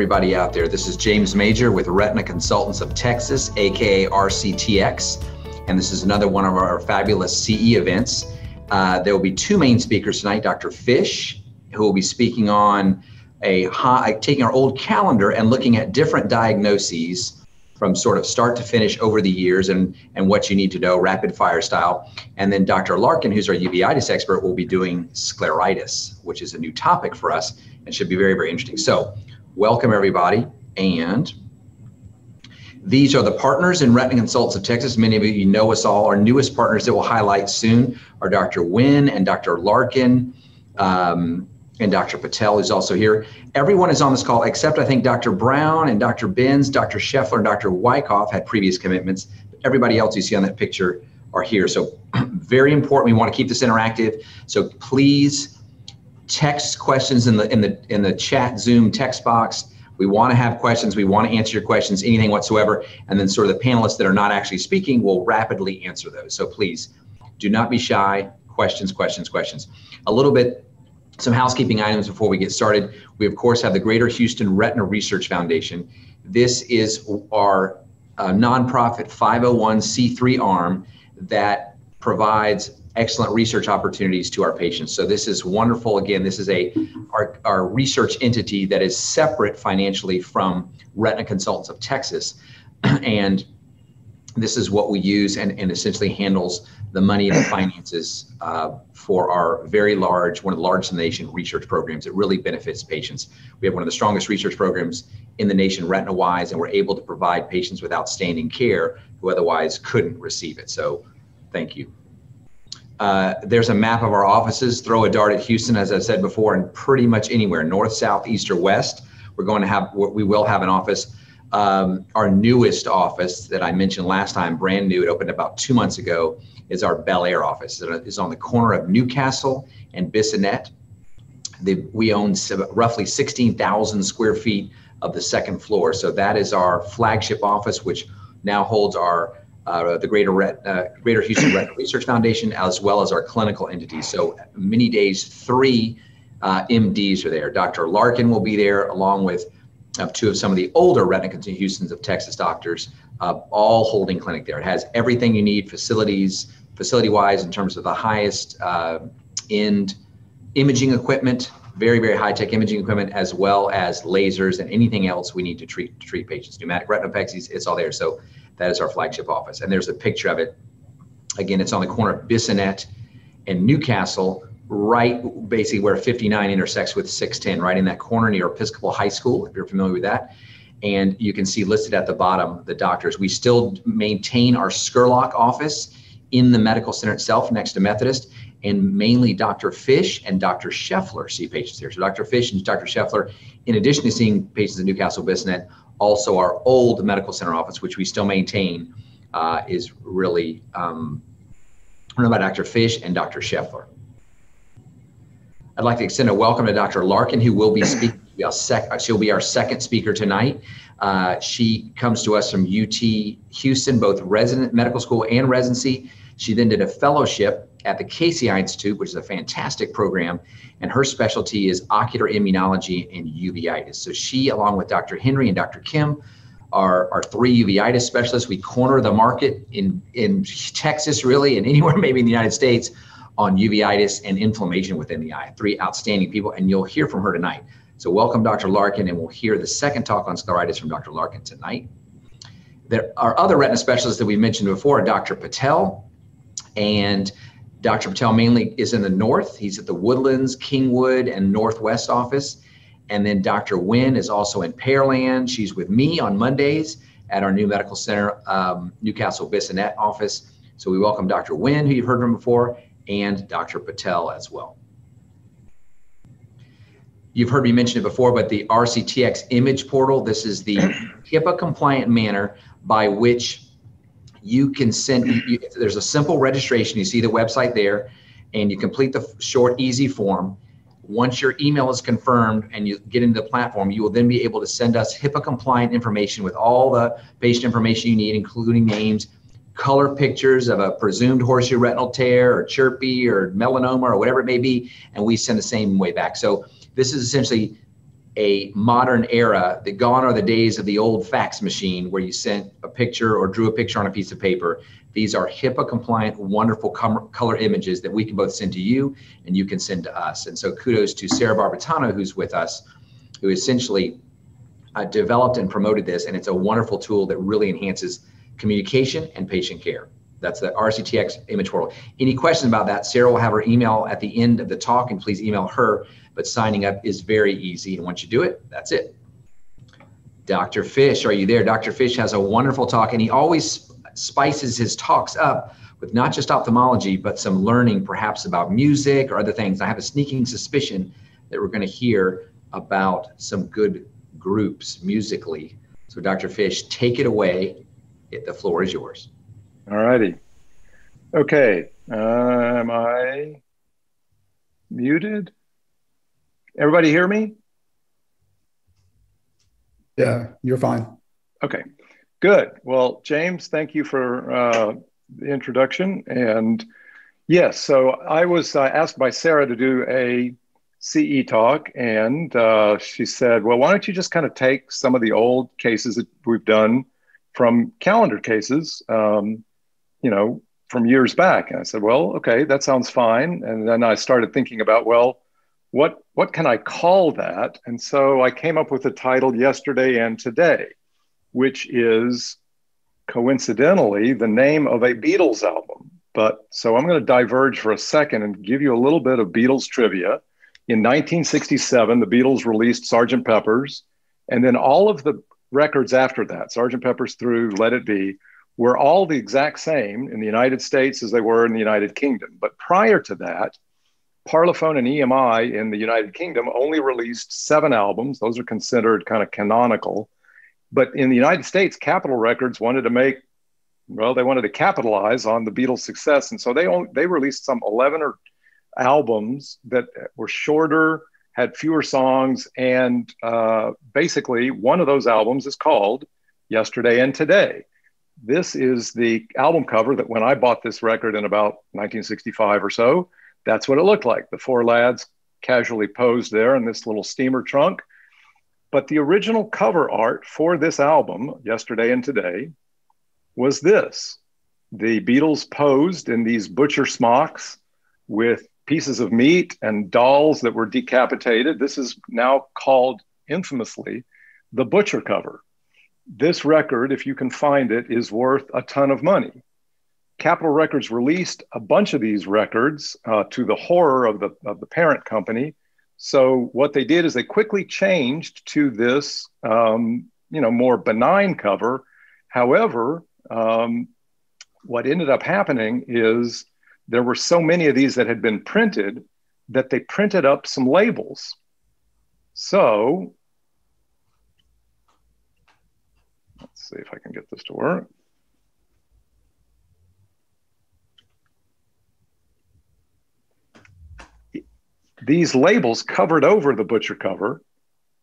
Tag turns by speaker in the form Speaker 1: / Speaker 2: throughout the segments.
Speaker 1: everybody out there. This is James Major with Retina Consultants of Texas, aka RCTX, and this is another one of our fabulous CE events. Uh, there will be two main speakers tonight Dr. Fish, who will be speaking on a high, taking our old calendar and looking at different diagnoses from sort of start to finish over the years and, and what you need to know, rapid fire style. And then Dr. Larkin, who's our uveitis expert, will be doing scleritis, which is a new topic for us and should be very, very interesting. So, welcome everybody. And these are the partners in Retina Consultants of Texas. Many of you know us all. Our newest partners that we'll highlight soon are Dr. Wynn and Dr. Larkin. Um, and Dr. Patel is also here. Everyone is on this call except I think Dr. Brown and Dr. Benz, Dr. Scheffler, and Dr. Wyckoff had previous commitments. Everybody else you see on that picture are here. So very important. We want to keep this interactive. So please text questions in the in the in the chat Zoom text box. We want to have questions. We want to answer your questions, anything whatsoever. And then sort of the panelists that are not actually speaking will rapidly answer those. So please do not be shy. Questions, questions, questions. A little bit some housekeeping items before we get started. We, of course, have the Greater Houston Retina Research Foundation. This is our uh, nonprofit 501c3 arm that provides excellent research opportunities to our patients. So this is wonderful. Again, this is a our, our research entity that is separate financially from Retina Consultants of Texas. and this is what we use and, and essentially handles the money and the finances uh, for our very large, one of the largest in the nation research programs. It really benefits patients. We have one of the strongest research programs in the nation retina wise, and we're able to provide patients with outstanding care who otherwise couldn't receive it. So thank you. Uh, there's a map of our offices. Throw a dart at Houston, as I said before, and pretty much anywhere, north, south, east, or west. We're going to have, we will have an office. Um, our newest office that I mentioned last time, brand new, it opened about two months ago is our Bel Air office. It is on the corner of Newcastle and Bissonnet. The, we own roughly 16,000 square feet of the second floor. So that is our flagship office, which now holds our uh, the Greater Ret, uh, Greater Houston Retina Research Foundation, as well as our clinical entities. So many days, three uh, MDs are there. Dr. Larkin will be there, along with uh, two of some of the older Retina Houston's of Texas doctors, uh, all holding clinic there. It has everything you need, facilities, facility wise in terms of the highest uh, end imaging equipment, very, very high tech imaging equipment, as well as lasers and anything else we need to treat to treat patients. Pneumatic retinopexies, it's all there. So that is our flagship office. And there's a picture of it. Again, it's on the corner of Bissonnet and Newcastle, right basically where 59 intersects with 610, right in that corner near Episcopal High School, if you're familiar with that. And you can see listed at the bottom the doctors. We still maintain our Scurlock office in the medical center itself next to Methodist. And mainly Dr. Fish and Dr. Scheffler see patients here. So Dr. Fish and Dr. Scheffler, in addition to seeing patients in Newcastle Bissonnet, also our old medical center office, which we still maintain, uh, is really um, run by Dr. Fish and Dr. Scheffler. I'd like to extend a welcome to Dr. Larkin, who will be speaking. She'll be our second speaker tonight. Uh, she comes to us from UT Houston, both resident medical school and residency. She then did a fellowship at the Casey Institute, which is a fantastic program, and her specialty is ocular immunology and uveitis. So she, along with Dr. Henry and Dr. Kim, are, are three uveitis specialists. We corner the market in, in Texas, really, and anywhere maybe in the United States on uveitis and inflammation within the eye. Three outstanding people, and you'll hear from her tonight. So welcome, Dr. Larkin, and we'll hear the second talk on scleritis from Dr. Larkin tonight. There are other retina specialists that we mentioned before, Dr. Patel, and Dr. Patel mainly is in the north. He's at the Woodlands, Kingwood, and Northwest office. And then Dr. Wynn is also in Pearland. She's with me on Mondays at our new medical center, um, Newcastle Bissonnet office. So we welcome Dr. Wynn, who you've heard from before, and Dr. Patel as well. You've heard me mention it before, but the RCTX image portal, this is the HIPAA compliant manner by which you can send you, there's a simple registration. You see the website there and you complete the short easy form. Once your email is confirmed and you get into the platform you will then be able to send us hipaa compliant information with all the patient information you need including names color pictures of a presumed horseshoe retinal tear or CHRPE or melanoma or whatever it may be and we send the same way back. So this is essentially a modern era that gone are the days of the old fax machine where you sent a picture or drew a picture on a piece of paper. These are HIPAA compliant, wonderful color images that we can both send to you and you can send to us. And so kudos to Sarah Barbatano, who's with us, who essentially uh, developed and promoted this. And it's a wonderful tool that really enhances communication and patient care. That's the RCTX image portal. Any questions about that? Sarah will have her email at the end of the talk, and please email her. But signing up is very easy. And once you do it, that's it. Dr. Fish, are you there? Dr. Fish has a wonderful talk, and he always spices his talks up with not just ophthalmology, but some learning perhaps about music or other things. I have a sneaking suspicion that we're going to hear about some good groups musically. So, Dr. Fish, take it away. The floor is yours.
Speaker 2: All righty. Okay. Uh, am I muted? Everybody hear me?
Speaker 3: Yeah, you're fine.
Speaker 2: Okay, good. Well, James, thank you for uh, the introduction. And yes, so I was uh, asked by Sarah to do a CE talk, and uh, she said, Well, why don't you just kind of take some of the old cases that we've done from calendar cases, um, you know, from years back? And I said, Well, okay, that sounds fine. And then I started thinking about, well, what what can I call that? And so I came up with the title Yesterday and Today, which is coincidentally the name of a Beatles album. But so I'm going to diverge for a second and give you a little bit of Beatles trivia. In 1967, the Beatles released Sgt. Pepper's, and then all of the records after that, Sgt. Pepper's through Let It Be, were all the exact same in the United States as they were in the United Kingdom. But prior to that, Parlophone and EMI in the United Kingdom only released seven albums. Those are considered kind of canonical. But in the United States, Capitol Records wanted to make, well, they wanted to capitalize on the Beatles' success. And so they, only, they released some 11 or albums that were shorter, had fewer songs. And uh, basically, one of those albums is called Yesterday and Today. This is the album cover that when I bought this record in about 1965 or so, that's what it looked like. The four lads casually posed there in this little steamer trunk. But the original cover art for this album, Yesterday and Today, was this. The Beatles posed in these butcher smocks with pieces of meat and dolls that were decapitated. This is now called infamously the butcher cover. This record, if you can find it, is worth a ton of money. Capitol Records released a bunch of these records uh, to the horror of the, of the parent company. So what they did is they quickly changed to this, um, you know, more benign cover. However, um, what ended up happening is there were so many of these that had been printed that they printed up some labels. So let's see if I can get this to work. These labels covered over the butcher cover.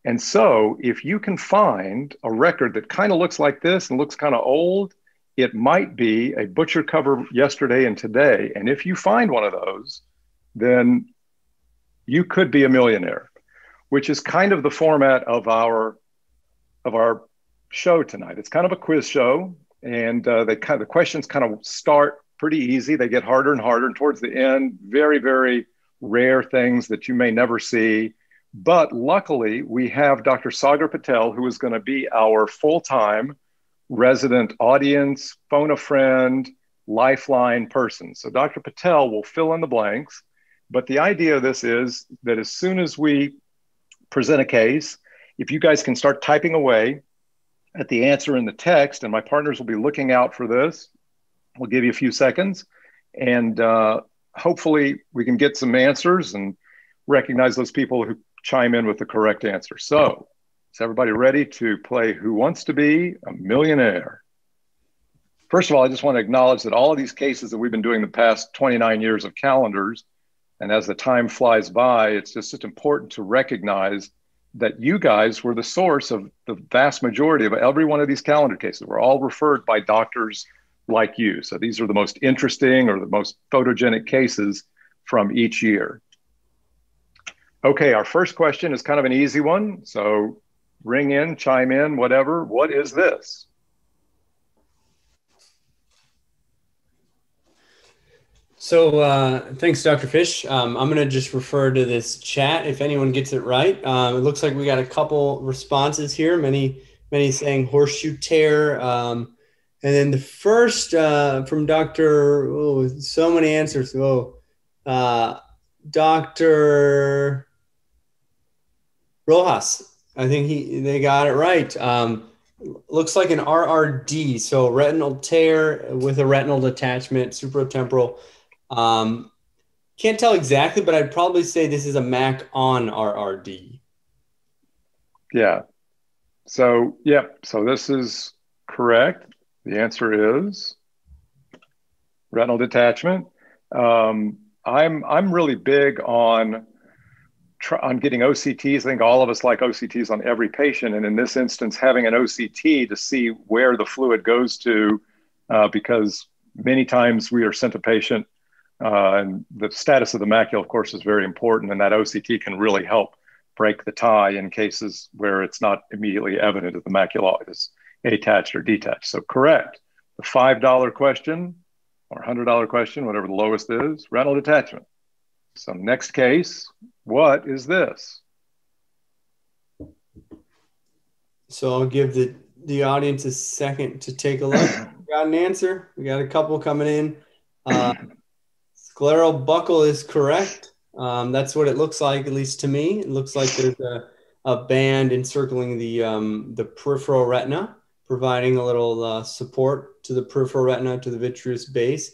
Speaker 2: And so if you can find a record that kind of looks like this and looks kind of old, it might be a butcher cover yesterday and today. And if you find one of those, then you could be a millionaire, which is kind of the format of our of our show tonight. It's kind of a quiz show, and uh, they kind of the questions kind of start pretty easy. They get harder and harder, and towards the end, very very rare things that you may never see. But luckily, we have Dr. Sagar Patel, who is going to be our full time resident audience, phone a friend, lifeline person. So Dr. Patel will fill in the blanks. But the idea of this is that as soon as we present a case, if you guys can start typing away at the answer in the text, and my partners will be looking out for this, we'll give you a few seconds. And uh, hopefully we can get some answers and recognize those people who chime in with the correct answer. So, is everybody ready to play Who Wants to Be a Millionaire? First of all, I just want to acknowledge that all of these cases that we've been doing the past 29 years of calendars, and as the time flies by, it's just, just important to recognize that you guys were the source of the vast majority of every one of these calendar cases. We're all referred by doctors like you. So these are the most interesting or the most photogenic cases from each year. Okay, our first question is kind of an easy one. So ring in, chime in, whatever. What is this?
Speaker 4: So uh, thanks, Dr. Fish. Um, I'm going to just refer to this chat if anyone gets it right. Um, it looks like we got a couple responses here. Many, many saying horseshoe tear. Um, and then the first uh, from Dr. Oh, so many answers. Oh, uh, Dr. Rojas. I think he they got it right. Um, looks like an RRD, so retinal tear with a retinal detachment, supratemporal. Um, can't tell exactly, but I'd probably say this is a MAC on RRD.
Speaker 2: Yeah. So, yep. So this is correct. The answer is retinal detachment. Um, I'm I'm really big on on getting OCTs. I think all of us like OCTs on every patient, and in this instance, having an OCT to see where the fluid goes to, uh, because many times we are sent a patient uh, and the status of the macula, of course, is very important, and that OCT can really help break the tie in cases where it's not immediately evident that the macula is attached or detached. So, correct. The $5 question or $100 question, whatever the lowest is, retinal detachment. So, next case, what is this?
Speaker 4: So, I'll give the, the audience a second to take a look. got an answer. We got a couple coming in. Uh, Scleral buckle is correct. Um, that's what it looks like, at least to me. It looks like there's a, a band encircling the, um, the peripheral retina, providing a little uh, support to the peripheral retina, to the vitreous base.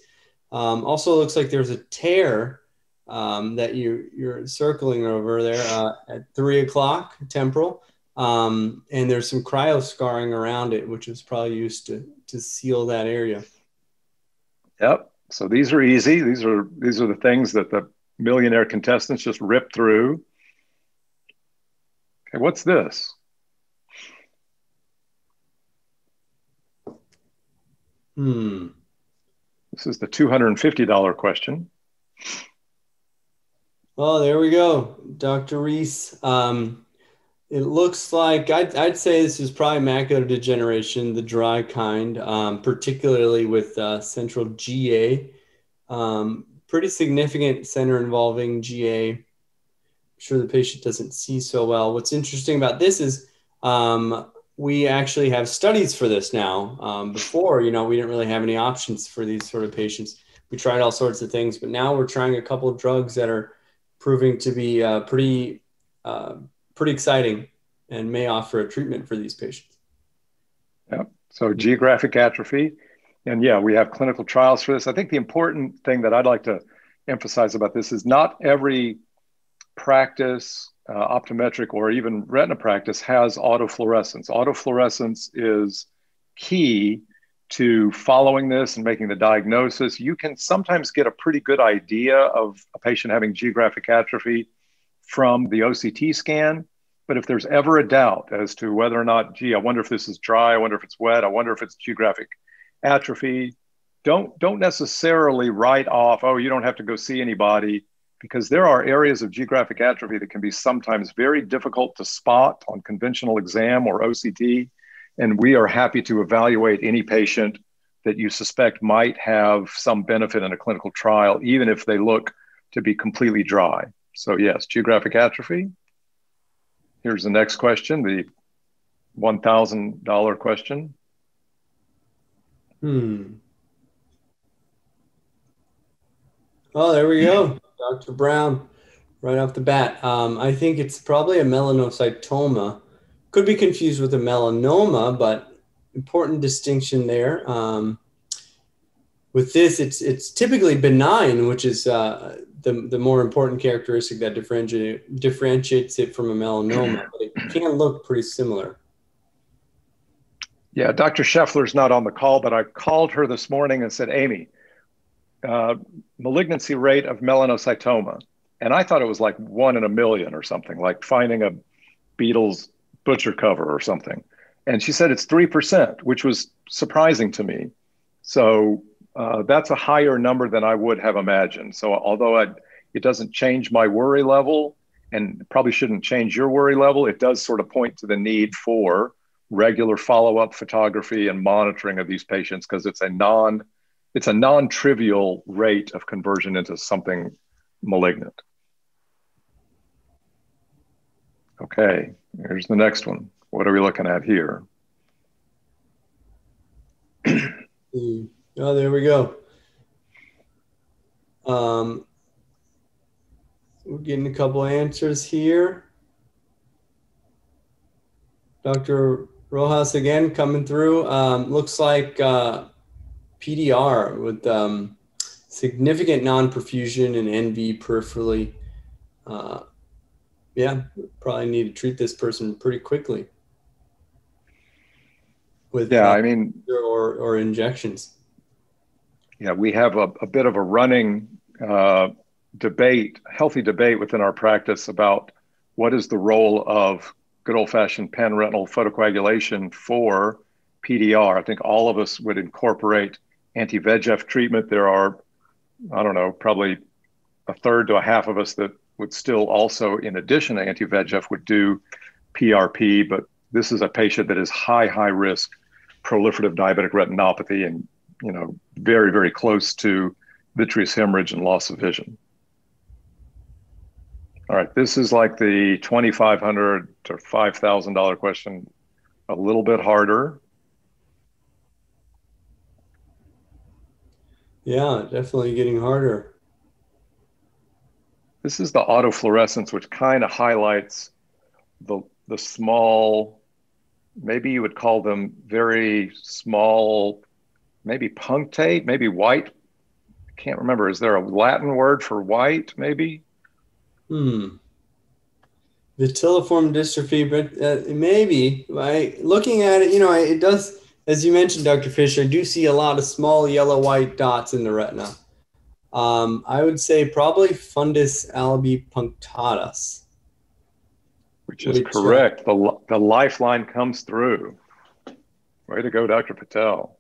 Speaker 4: Um, also, looks like there's a tear um, that you, you're circling over there uh, at three o'clock temporal. Um, and there's some cryo scarring around it, which is probably used to, to seal that area.
Speaker 2: Yep. So these are easy. These are these are the things that the millionaire contestants just rip through. Okay, what's this?
Speaker 4: Hmm.
Speaker 2: This is the $250 question.
Speaker 4: Oh, there we go, Dr. Reese. Um, it looks like I'd, I'd say this is probably macular degeneration, the dry kind, um, particularly with uh, central GA. Um, pretty significant center involving GA. I'm sure the patient doesn't see so well. What's interesting about this is um, we actually have studies for this now. Um, before, you know, we didn't really have any options for these sort of patients. We tried all sorts of things, but now we're trying a couple of drugs that are proving to be uh, pretty uh, pretty exciting and may offer a treatment for these patients.
Speaker 2: Yeah. So geographic atrophy. And yeah, we have clinical trials for this. I think the important thing that I'd like to emphasize about this is not every practice, uh, optometric or even retina practice has autofluorescence. Autofluorescence is key to following this and making the diagnosis. You can sometimes get a pretty good idea of a patient having geographic atrophy from the OCT scan. But if there's ever a doubt as to whether or not, gee, I wonder if this is dry, I wonder if it's wet, I wonder if it's geographic atrophy, don't don't necessarily write off, oh, you don't have to go see anybody, because there are areas of geographic atrophy that can be sometimes very difficult to spot on conventional exam or OCT. And we are happy to evaluate any patient that you suspect might have some benefit in a clinical trial, even if they look to be completely dry. So, yes, geographic atrophy. Here's the next question the $1,000 question.
Speaker 4: Hmm. Oh, there we go. Dr. Brown, right off the bat. Um, I think it's probably a melanocytoma. Could be confused with a melanoma, but important distinction there. Um, with this, it's it's typically benign, which is uh, the, the more important characteristic that differentiate, differentiates it from a melanoma, but it can look pretty similar.
Speaker 2: Yeah, Dr. Scheffler's not on the call, but I called her this morning and said, Amy, uh, malignancy rate of melanocytoma. And I thought it was like one in a million or something, like finding a Beatles butcher cover or something. And she said it's 3%, which was surprising to me. So uh, that's a higher number than I would have imagined. So although I, it doesn't change my worry level, and probably shouldn't change your worry level, it does sort of point to the need for regular follow-up photography and monitoring of these patients because it's a non it's a non-trivial rate of conversion into something malignant. Okay, here's the next one. What are we looking at here?
Speaker 4: oh, there we go. Um, we're getting a couple answers here. Dr. Rojas again coming through. Um, looks like uh, PDR with um, significant non-perfusion and NV peripherally. Uh, yeah, probably need to treat this person pretty quickly.
Speaker 2: With yeah, uh, I mean,
Speaker 4: or or injections.
Speaker 2: Yeah, we have a, a bit of a running uh, debate, healthy debate within our practice about what is the role of good old fashioned panretinal photocoagulation for PDR. I think all of us would incorporate anti VEGF treatment. There are, I don't know, probably a third to a half of us that would still also, in addition to anti VEGF, would do PRP. But this is a patient that is high, high risk proliferative diabetic retinopathy and, you know, very, very close to vitreous hemorrhage and loss of vision. All right, this is like the 2,500 to $5,000 question, a little bit harder.
Speaker 4: Yeah, definitely getting harder.
Speaker 2: This is the autofluorescence, which kind of highlights the, the small, maybe you would call them very small, maybe punctate, maybe white. I can't remember. Is there a Latin word for white, maybe?
Speaker 4: Hmm. Vitelliform dystrophy, but uh, maybe. I, looking at it, you know, it does, as you mentioned, Dr. Fisher, I do see a lot of small yellow white dots in the retina. Um, I would say probably fundus albipunctatus.
Speaker 2: Which is which, uh, correct. Uh, the, the lifeline comes through. Way to go, Dr. Patel.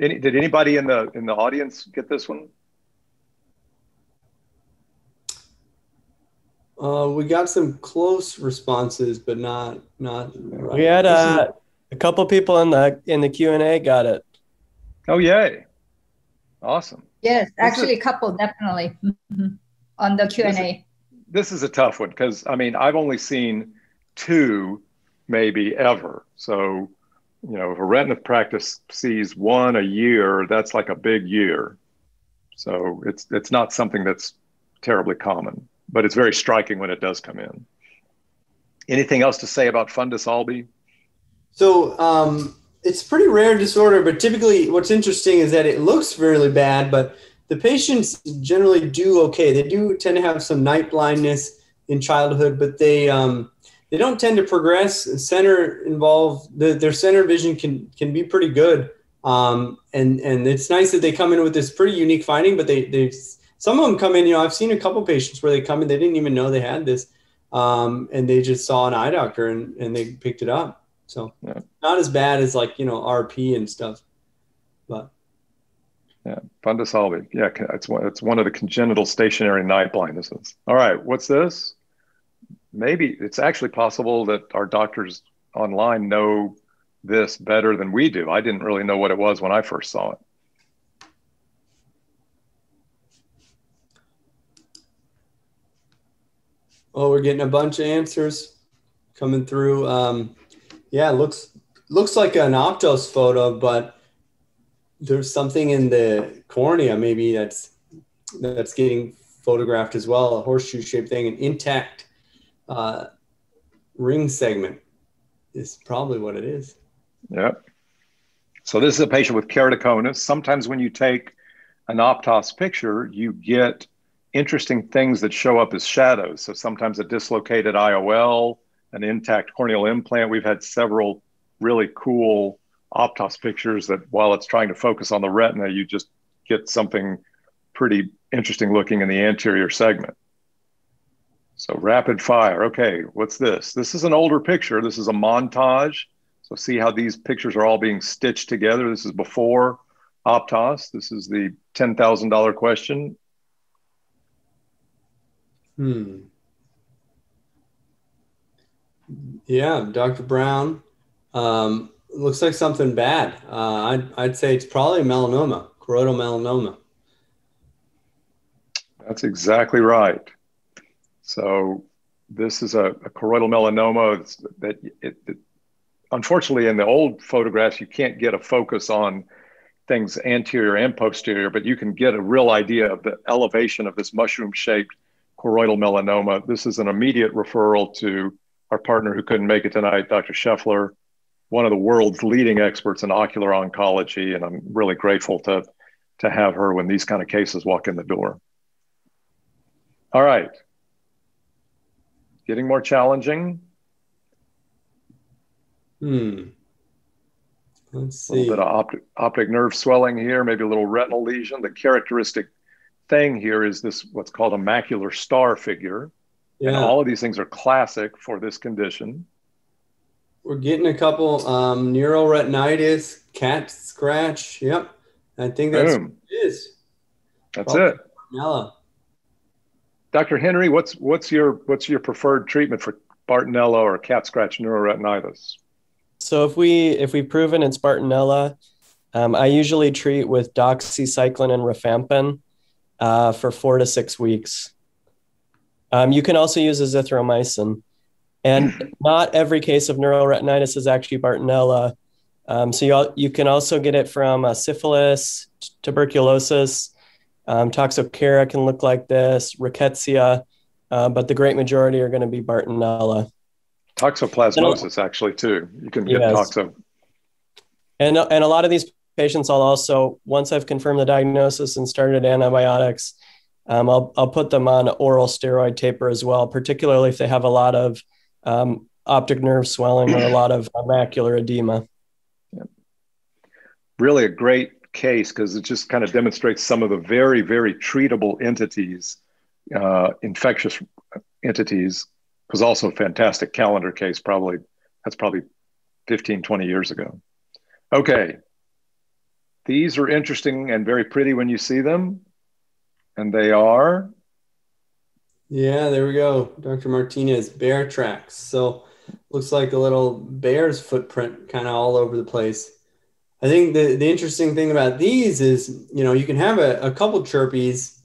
Speaker 2: Any, did anybody in the in the audience get this one?
Speaker 4: Uh, we got some close responses, but not not.
Speaker 5: Right. We had uh, a couple people in the in the Q and A got it.
Speaker 2: Oh yay! Awesome.
Speaker 6: Yes, actually, a couple definitely mm-hmm. on the Q and A.
Speaker 2: This is a tough one because I mean I've only seen two, maybe ever. So, you know, if a retina practice sees one a year, that's like a big year. So it's it's not something that's terribly common, but it's very striking when it does come in. Anything else to say about fundus albi?
Speaker 4: So um, it's pretty rare disorder, but typically what's interesting is that it looks really bad, but the patients generally do okay. They do tend to have some night blindness in childhood, but they um, they don't tend to progress. Center involved, the, their center vision can can be pretty good, um, and and it's nice that they come in with this pretty unique finding. But they they some of them come in. You know, I've seen a couple patients where they come in, they didn't even know they had this, um, and they just saw an eye doctor and and they picked it up. So yeah. not as bad as like, you know, RP and stuff, but.
Speaker 2: Yeah, fundus albi. Yeah, it's one, it's one of the congenital stationary night blindnesses. All right, what's this? Maybe it's actually possible that our doctors online know this better than we do. I didn't really know what it was when I first saw it.
Speaker 4: Oh, we're getting a bunch of answers coming through. Um, yeah, looks looks like an Optos photo, but there's something in the cornea maybe that's that's getting photographed as well, a horseshoe shaped thing, an intact uh, ring segment is probably what it is.
Speaker 2: Yep. So this is a patient with keratoconus. Sometimes when you take an Optos picture, you get interesting things that show up as shadows. So sometimes a dislocated IOL, an intact corneal implant. We've had several really cool Optos pictures that while it's trying to focus on the retina, you just get something pretty interesting looking in the anterior segment. So rapid fire. Okay, what's this? This is an older picture. This is a montage. So see how these pictures are all being stitched together. This is before Optos. This is the $10,000 question.
Speaker 4: Hmm. Yeah, Dr. Brown. Um, looks like something bad. Uh, I'd, I'd say it's probably melanoma, choroidal melanoma.
Speaker 2: That's exactly right. So this is a, a choroidal melanoma that it, it, unfortunately in the old photographs you can't get a focus on things anterior and posterior, but you can get a real idea of the elevation of this mushroom shaped choroidal melanoma. This is an immediate referral to our partner who couldn't make it tonight, Dr. Scheffler, one of the world's leading experts in ocular oncology. And I'm really grateful to, to have her when these kind of cases walk in the door. All right. Getting more challenging.
Speaker 4: Hmm. Let's see.
Speaker 2: A little bit of optic, optic nerve swelling here, maybe a little retinal lesion. The characteristic thing here is this what's called a macular star figure. Yeah. And all of these things are classic for this condition.
Speaker 4: We're getting a couple um, neuroretinitis, cat scratch. Yep. I think that's Boom. it is.
Speaker 2: That's Probably it. Bartonella. Dr. Henry, what's what's your what's your preferred treatment for Bartonella or cat scratch neuroretinitis?
Speaker 5: So if we if we've proven it's Bartonella, um, I usually treat with doxycycline and rifampin uh, for four to six weeks. Um, you can also use azithromycin. And not every case of neuroretinitis is actually Bartonella. Um, so you, you can also get it from uh, syphilis, t- tuberculosis, um, toxocara can look like this, rickettsia, uh, but the great majority are going to be Bartonella.
Speaker 2: Toxoplasmosis, actually, too. You can get yes. toxo.
Speaker 5: And, and a lot of these patients, I'll also, once I've confirmed the diagnosis and started antibiotics, um, I'll, I'll put them on oral steroid taper as well, particularly if they have a lot of um, optic nerve swelling or a lot of macular edema.
Speaker 2: Yep. Really a great case because it just kind of demonstrates some of the very, very treatable entities, uh, infectious entities was also a fantastic calendar case, probably that's probably 15, 20 years ago. Okay. These are interesting and very pretty when you see them. And they are.
Speaker 4: Yeah, there we go. Dr. Martinez, bear tracks. So looks like a little bear's footprint kind of all over the place. I think the, the interesting thing about these is, you know, you can have a, a couple CHRPEs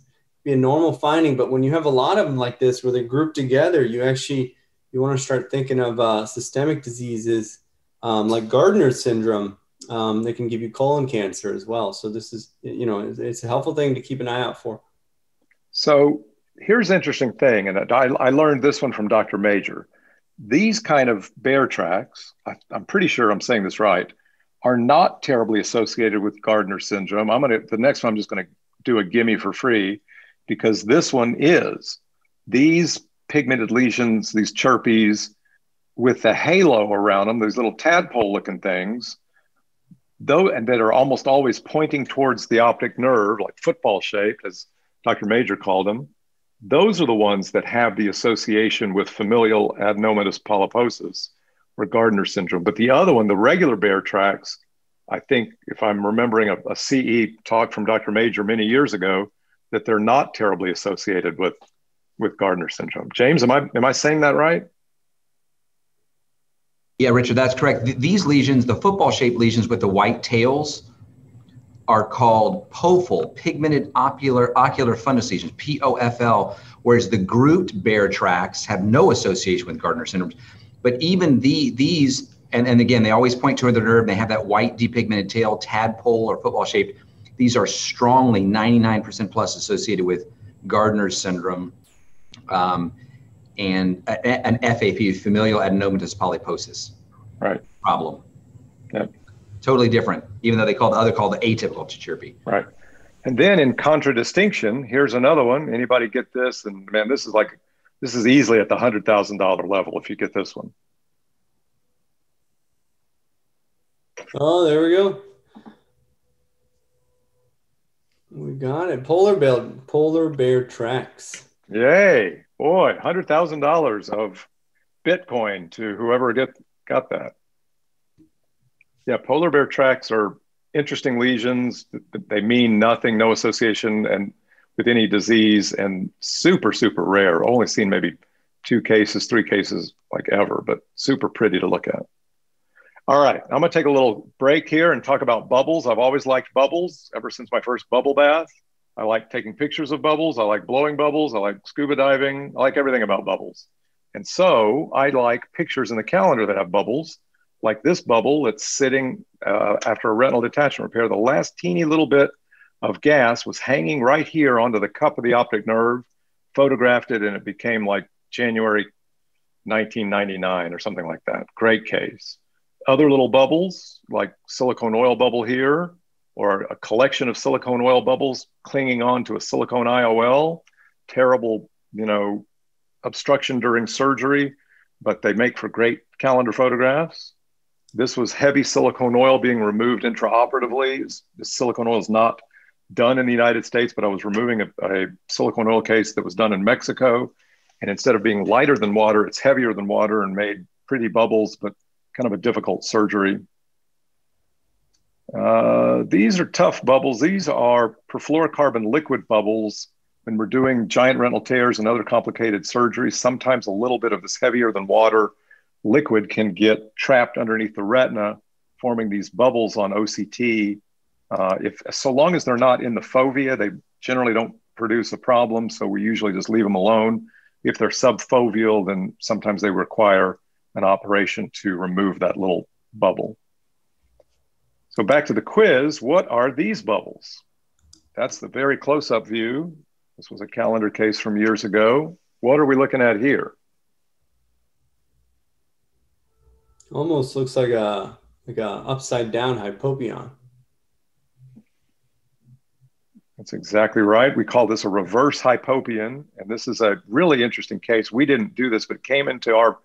Speaker 4: be a normal finding. But when you have a lot of them like this, where they're grouped together, you actually you want to start thinking of uh, systemic diseases um, like Gardner's syndrome. Um, they can give you colon cancer as well. So this is you know it's, it's a helpful thing to keep an eye out for.
Speaker 2: So here's interesting thing, and I, I learned this one from Dr. Major. These kind of bear tracks, I, I'm pretty sure I'm saying this right, are not terribly associated with Gardner syndrome. I'm gonna the next one I'm just gonna do a gimme for free because this one is these pigmented lesions, these CHRPEs with the halo around them, these little tadpole looking things, though, and that are almost always pointing towards the optic nerve, like football shaped, as Dr. Major called them. Those are the ones that have the association with familial adenomatous polyposis or Gardner syndrome. But the other one, the regular bear tracks, I think if I'm remembering a, a CE talk from Dr. Major many years ago, that they're not terribly associated with with Gardner syndrome. James, am I am I saying that right?
Speaker 1: Yeah, Richard, that's correct. Th- these lesions, the football-shaped lesions with the white tails, are called POFL, pigmented ocular ocular fundus lesions, POFL, whereas the grouped bear tracks have no association with Gardner syndrome. But even the these, and, and again, they always point toward the nerve. They have that white depigmented tail, tadpole or football shaped these are strongly 99% plus associated with Gardner's syndrome um, and a, an FAP, familial adenomatous polyposis.
Speaker 2: Right.
Speaker 1: Problem.
Speaker 2: Yep.
Speaker 1: Totally different, even though they call the other called the atypical CHRPE.
Speaker 2: Right. And then in contradistinction, here's another one. Anybody get this? And man, this is like this is easily at the hundred thousand dollar level if you get this one.
Speaker 4: Oh, there we go. We got it. Polar bear, polar bear tracks.
Speaker 2: Yay! Boy, hundred thousand dollars of Bitcoin to whoever get got that. Yeah, polar bear tracks are interesting lesions. They mean nothing, no association, and with any disease, and super super rare. Only seen maybe two cases, three cases like ever, but super pretty to look at. All right, I'm gonna take a little break here and talk about bubbles. I've always liked bubbles ever since my first bubble bath. I like taking pictures of bubbles. I like blowing bubbles. I like scuba diving. I like everything about bubbles. And so I like pictures in the calendar that have bubbles, like this bubble that's sitting uh, after a retinal detachment repair. The last teeny little bit of gas was hanging right here onto the cup of the optic nerve, photographed it, and it became like January 1999 or something like that. Great case. Other little bubbles, like silicone oil bubble here, or a collection of silicone oil bubbles clinging on to a silicone IOL. Terrible, you know, obstruction during surgery, but they make for great calendar photographs. This was heavy silicone oil being removed intraoperatively. The silicone oil is not done in the United States, but I was removing a, a silicone oil case that was done in Mexico. And instead of being lighter than water, it's heavier than water and made pretty bubbles, but kind of a difficult surgery. Uh, these are tough bubbles. These are perfluorocarbon liquid bubbles. When we're doing giant retinal tears and other complicated surgeries, sometimes a little bit of this heavier than water liquid can get trapped underneath the retina, forming these bubbles on OCT. Uh, if so long as they're not in the fovea, they generally don't produce a problem. So we usually just leave them alone. If they're subfoveal, then sometimes they require an operation to remove that little bubble. So back to the quiz, what are these bubbles? That's the very close-up view. This was a calendar case from years ago. What are we looking at here?
Speaker 4: Almost looks like a like a upside down hypopyon.
Speaker 2: That's exactly right. We call this a reverse hypopyon, And this is a really interesting case. We didn't do this, but came into our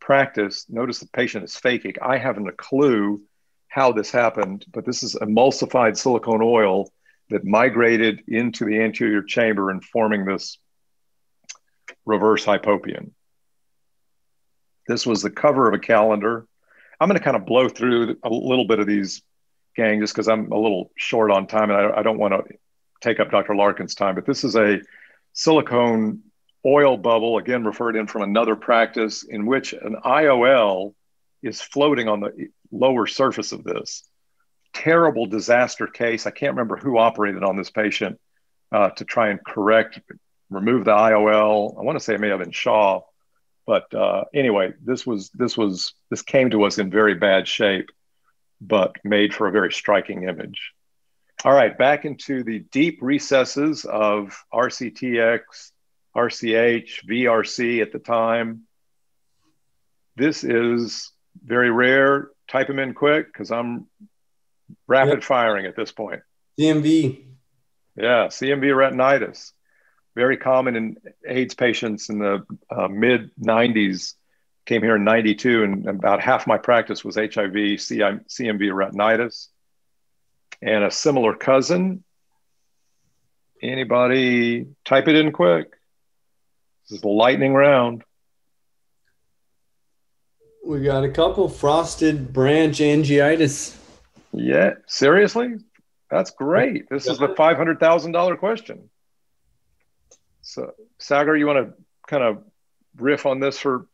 Speaker 2: practice. Notice the patient is faking. I haven't a clue how this happened, but this is emulsified silicone oil that migrated into the anterior chamber and forming this reverse hypopyon. This was the cover of a calendar. I'm going to kind of blow through a little bit of these, gang, just because I'm a little short on time and I, I don't want to take up Dr. Larkin's time, but this is a silicone oil bubble, again referred in from another practice, in which an IOL is floating on the lower surface of this. Terrible disaster case. I can't remember who operated on this patient uh, to try and correct, remove the IOL. I want to say it may have been Shaw, but uh, anyway, this was this was this came to us in very bad shape, but made for a very striking image. All right, back into the deep recesses of RCTX, RCH, VRC at the time. This is very rare. Type them in quick because I'm rapid yep. firing at this point.
Speaker 4: CMV.
Speaker 2: Yeah, CMV retinitis. Very common in AIDS patients in the uh, mid 90s. Came here in 92, and about half my practice was HIV, CMV retinitis and a similar cousin. Anybody type it in quick? This is the lightning round.
Speaker 4: We got a couple frosted branch angiitis.
Speaker 2: Yeah, seriously? That's great. This is the $500,000 question. So, Sagar, you want to kind of riff on this for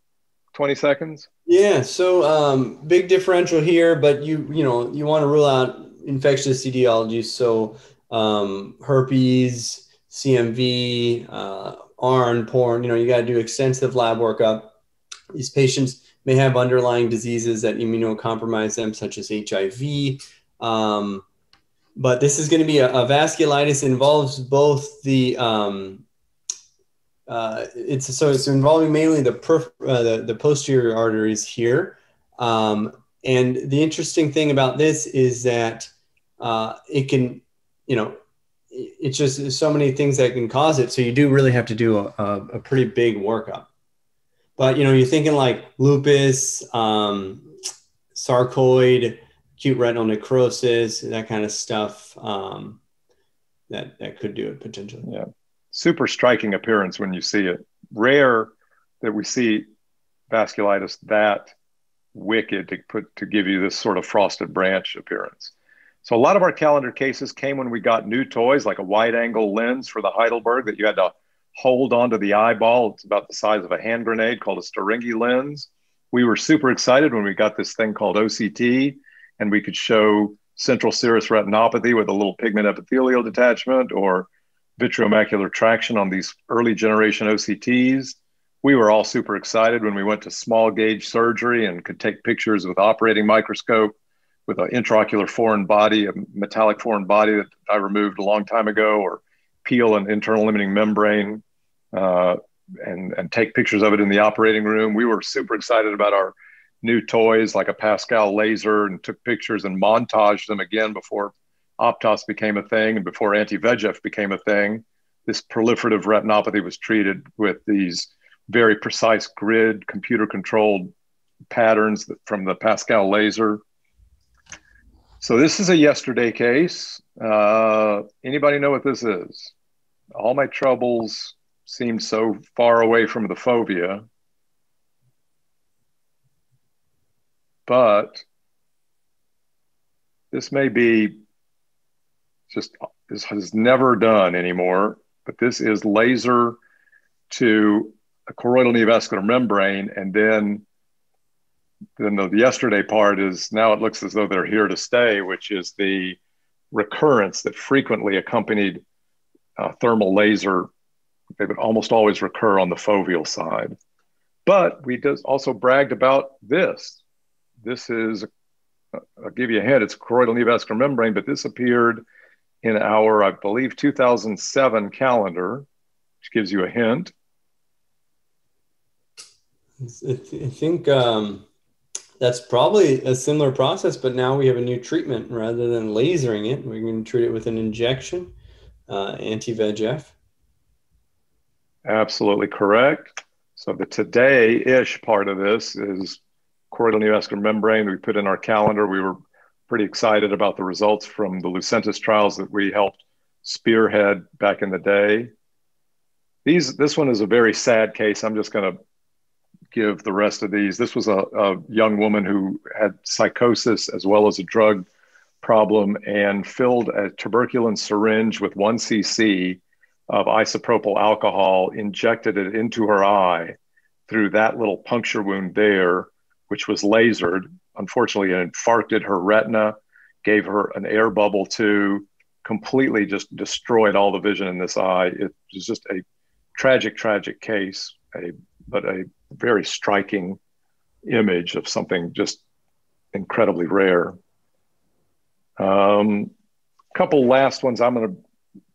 Speaker 2: 20 seconds?
Speaker 4: Yeah, so um, big differential here, but you you know, you want to rule out infectious etiology. So um, herpes, CMV, uh, ARN, PORN, you know, you got to do extensive lab workup. These patients may have underlying diseases that immunocompromise them, such as HIV. Um, but this is going to be a, a vasculitis involves both the um, uh, it's so it's involving mainly the, perf, uh, the, the posterior arteries here, um, and the interesting thing about this is that uh, it can, you know, it's just so many things that can cause it. So you do really have to do a, a pretty big workup. But you know, you're thinking like lupus, um, sarcoid, acute retinal necrosis, that kind of stuff. Um, that that could do it potentially.
Speaker 2: Yeah, super striking appearance when you see it. Rare that we see vasculitis that wicked to put to give you this sort of frosted branch appearance. So a lot of our calendar cases came when we got new toys like a wide angle lens for the Heidelberg that you had to hold onto the eyeball. It's about the size of a hand grenade called a Staurenghi lens. we were super excited when we got this thing called OCT and we could show central serous retinopathy with a little pigment epithelial detachment or vitreomacular traction on these early generation OCTs. We were all super excited when we went to small gauge surgery and could take pictures with operating microscope with an intraocular foreign body, a metallic foreign body that I removed a long time ago, or peel an internal limiting membrane uh, and, and take pictures of it in the operating room. We were super excited about our new toys like a Pascal laser and took pictures and montaged them again before Optos became a thing and before anti-VEGF became a thing. This proliferative retinopathy was treated with these very precise grid computer controlled patterns from the Pascal laser. So this is a yesterday case. Uh, anybody know what this is? All my troubles seemed so far away from the fovea. But this may be just, this has never done anymore, but this is laser to a choroidal neovascular membrane. And then, then the yesterday part is now it looks as though they're here to stay, which is the recurrence that frequently accompanied uh, thermal laser. They would almost always recur on the foveal side. But we also bragged about this. This is, uh, I'll give you a hint, it's choroidal neovascular membrane, but this appeared in our, I believe, 2007 calendar, which gives you a hint.
Speaker 4: I, think um, that's probably a similar process, but now we have a new treatment rather than lasering it. We're going to treat it with an injection, uh, anti VEGF.
Speaker 2: Absolutely correct. So the today-ish part of this is choroidal neovascular membrane. We put in our calendar. We were pretty excited about the results from the Lucentis trials that we helped spearhead back in the day. These, this one is a very sad case. I'm just going to give the rest of these. This was a, a young woman who had psychosis as well as a drug problem and filled a tuberculin syringe with one cc of isopropyl alcohol, injected it into her eye through that little puncture wound there, which was lasered. Unfortunately, it infarcted her retina, gave her an air bubble too, completely just destroyed all the vision in this eye. It was just a tragic, tragic case, a, but a very striking image of something just incredibly rare. A um, couple last ones I'm going to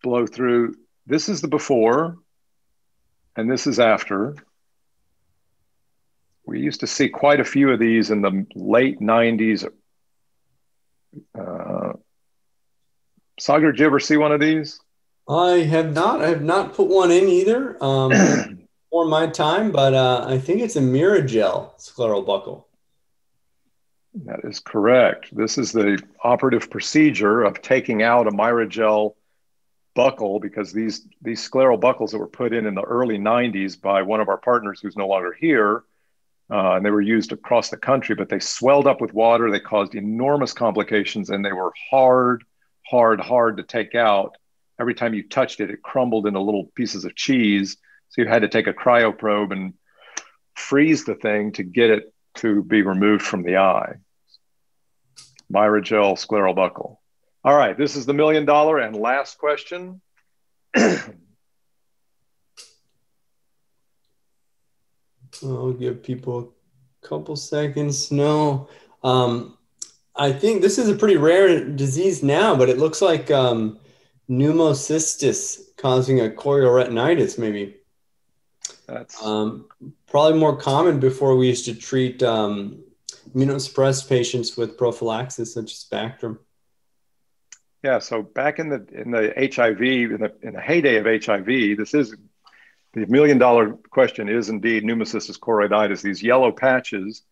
Speaker 2: blow through. This is the before, and this is after. We used to see quite a few of these in the late 90s. Uh, Sagar, did you ever see one of these?
Speaker 4: I have not. I have not put one in either. Um, for my time, but uh, I think it's a Miragel scleral buckle.
Speaker 2: That is correct. This is the operative procedure of taking out a Miragel buckle because these these scleral buckles that were put in in the early 90s by one of our partners who's no longer here, uh, and they were used across the country, but they swelled up with water. They caused enormous complications, and they were hard, hard, hard to take out. Every time you touched it, it crumbled into little pieces of cheese so you had to take a cryoprobe and freeze the thing to get it to be removed from the eye. Miragel scleral buckle. All right, this is the million dollar and last question.
Speaker 4: I'll give people a couple seconds. No, um, I think this is a pretty rare disease now, but it looks like um, pneumocystis causing a chorioretinitis, maybe.
Speaker 2: That's
Speaker 4: um, probably more common before we used to treat um, immunosuppressed patients with prophylaxis such as Bactrim.
Speaker 2: Yeah, so back in the in the HIV in the in the heyday of HIV, this is the million dollar question is indeed pneumocystis choroiditis. These yellow patches,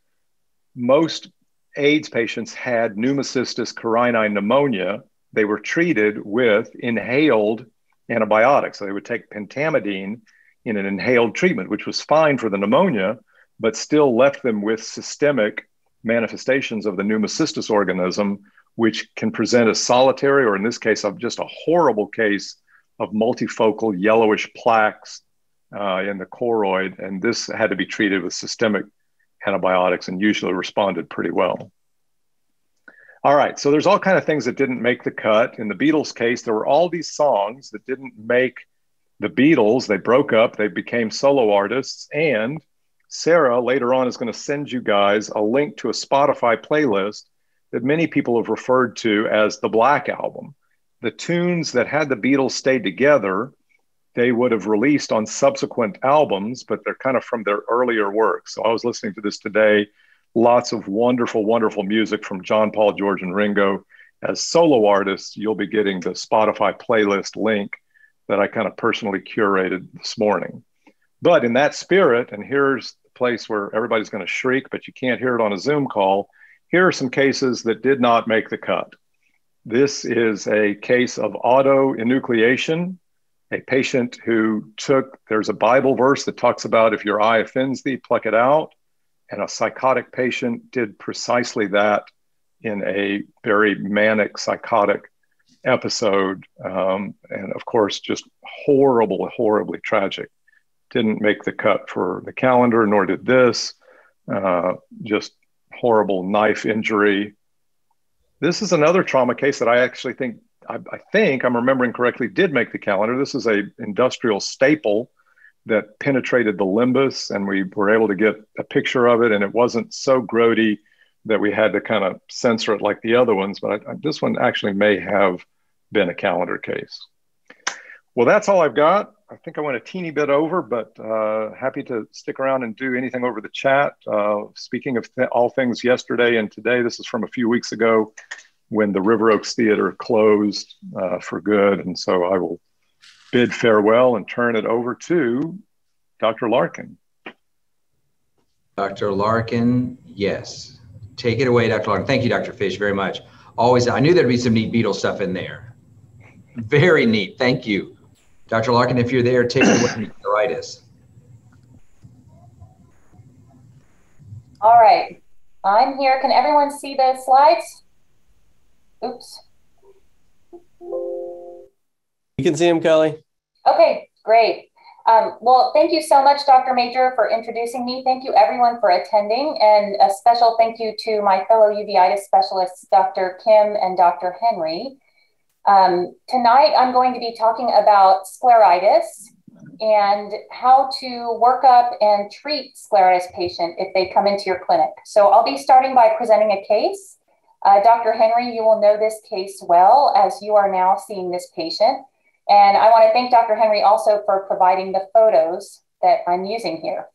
Speaker 2: most AIDS patients had pneumocystis carinii pneumonia. They were treated with inhaled antibiotics. So they would take pentamidine in an inhaled treatment, which was fine for the pneumonia, but still left them with systemic manifestations of the pneumocystis organism, which can present as solitary, or in this case, of just a horrible case of multifocal yellowish plaques uh, in the choroid. And this had to be treated with systemic antibiotics and usually responded pretty well. All right, so there's all kind of things that didn't make the cut. In the Beatles case, there were all these songs that didn't make the Beatles. They broke up, they became solo artists, and Sarah later on is going to send you guys a link to a Spotify playlist that many people have referred to as the Black Album. The tunes that had the Beatles stay together, they would have released on subsequent albums, but they're kind of from their earlier work. So I was listening to this today. Lots of wonderful, wonderful music from John, Paul, George, and Ringo. As solo artists, you'll be getting the Spotify playlist link that I kind of personally curated this morning. But in that spirit, and here's the place where everybody's going to shriek, but you can't hear it on a Zoom call here are some cases that did not make the cut. This is a case of auto enucleation, a patient who took, there's a Bible verse that talks about if your eye offends thee, pluck it out. And a psychotic patient did precisely that in a very manic, psychotic episode. Um, and of course, just horrible, horribly tragic. Didn't make the cut for the calendar, nor did this. Uh, just horrible knife injury. This is another trauma case that I actually think I, I, think I'm remembering correctly did make the calendar. This is a industrial staple that penetrated the limbus, and we were able to get a picture of it, and it wasn't so grody that we had to kind of censor it like the other ones. But I, this one actually may have been a calendar case. Well, that's all I've got. I think I went a teeny bit over, but uh, happy to stick around and do anything over the chat. Uh, speaking of th all things yesterday and today, this is from a few weeks ago when the River Oaks Theater closed uh, for good. And so I will bid farewell and turn it over to Dr. Larkin.
Speaker 1: Dr. Larkin, yes. Take it away, Dr. Larkin. Thank you, Dr. Fish, very much. Always, I knew there'd be some neat Beatle stuff in there. Very neat. Thank you. Dr. Larkin, if you're there, take it away neuritis.
Speaker 7: All right, I'm here. Can everyone see the slides? Oops.
Speaker 5: You can see him, Kelly.
Speaker 7: Okay, great. Um, well, thank you so much, Dr. Major, for introducing me. Thank you, everyone, for attending. And a special thank you to my fellow uveitis specialists, Dr. Kim and Dr. Henry. Um, tonight, I'm going to be talking about scleritis and how to work up and treat scleritis patient if they come into your clinic. So I'll be starting by presenting a case. Uh, Dr. Henry, you will know this case well as you are now seeing this patient. And I want to thank Dr. Henry also for providing the photos that I'm using here.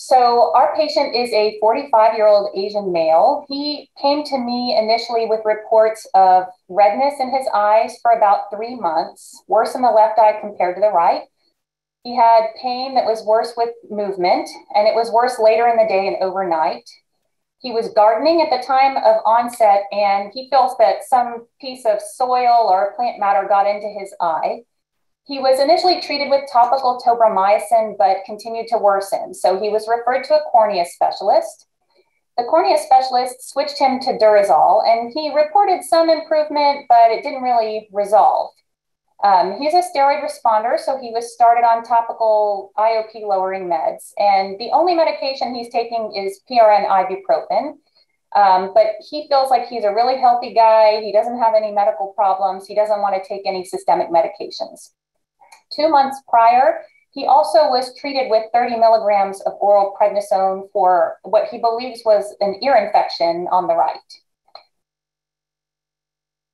Speaker 7: So our patient is a 45 year old Asian male. He came to me initially with reports of redness in his eyes for about three months, worse in the left eye compared to the right. He had pain that was worse with movement, and it was worse later in the day and overnight. He was gardening at the time of onset, and he feels that some piece of soil or plant matter got into his eye. He was initially treated with topical tobramycin, but continued to worsen. So he was referred to a cornea specialist. The cornea specialist switched him to Durezol, and he reported some improvement, but it didn't really resolve. Um, he's a steroid responder, so he was started on topical IOP lowering meds. And the only medication he's taking is PRN ibuprofen. Um, but he feels like he's a really healthy guy. He doesn't have any medical problems. He doesn't want to take any systemic medications. Two months prior, he also was treated with 30 milligrams of oral prednisone for what he believes was an ear infection on the right.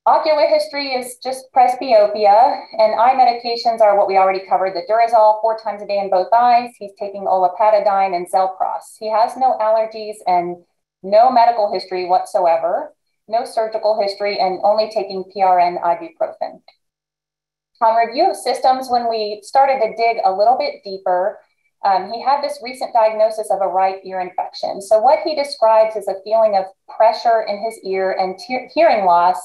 Speaker 7: Ocular history is just presbyopia, and eye medications are what we already covered the Durezol four times a day in both eyes. He's taking olopatadine and Xelpros. He has no allergies and no medical history whatsoever, no surgical history, and only taking PRN ibuprofen. On review of systems, when we started to dig a little bit deeper, um, he had this recent diagnosis of a right ear infection. So, what he describes is a feeling of pressure in his ear and te- hearing loss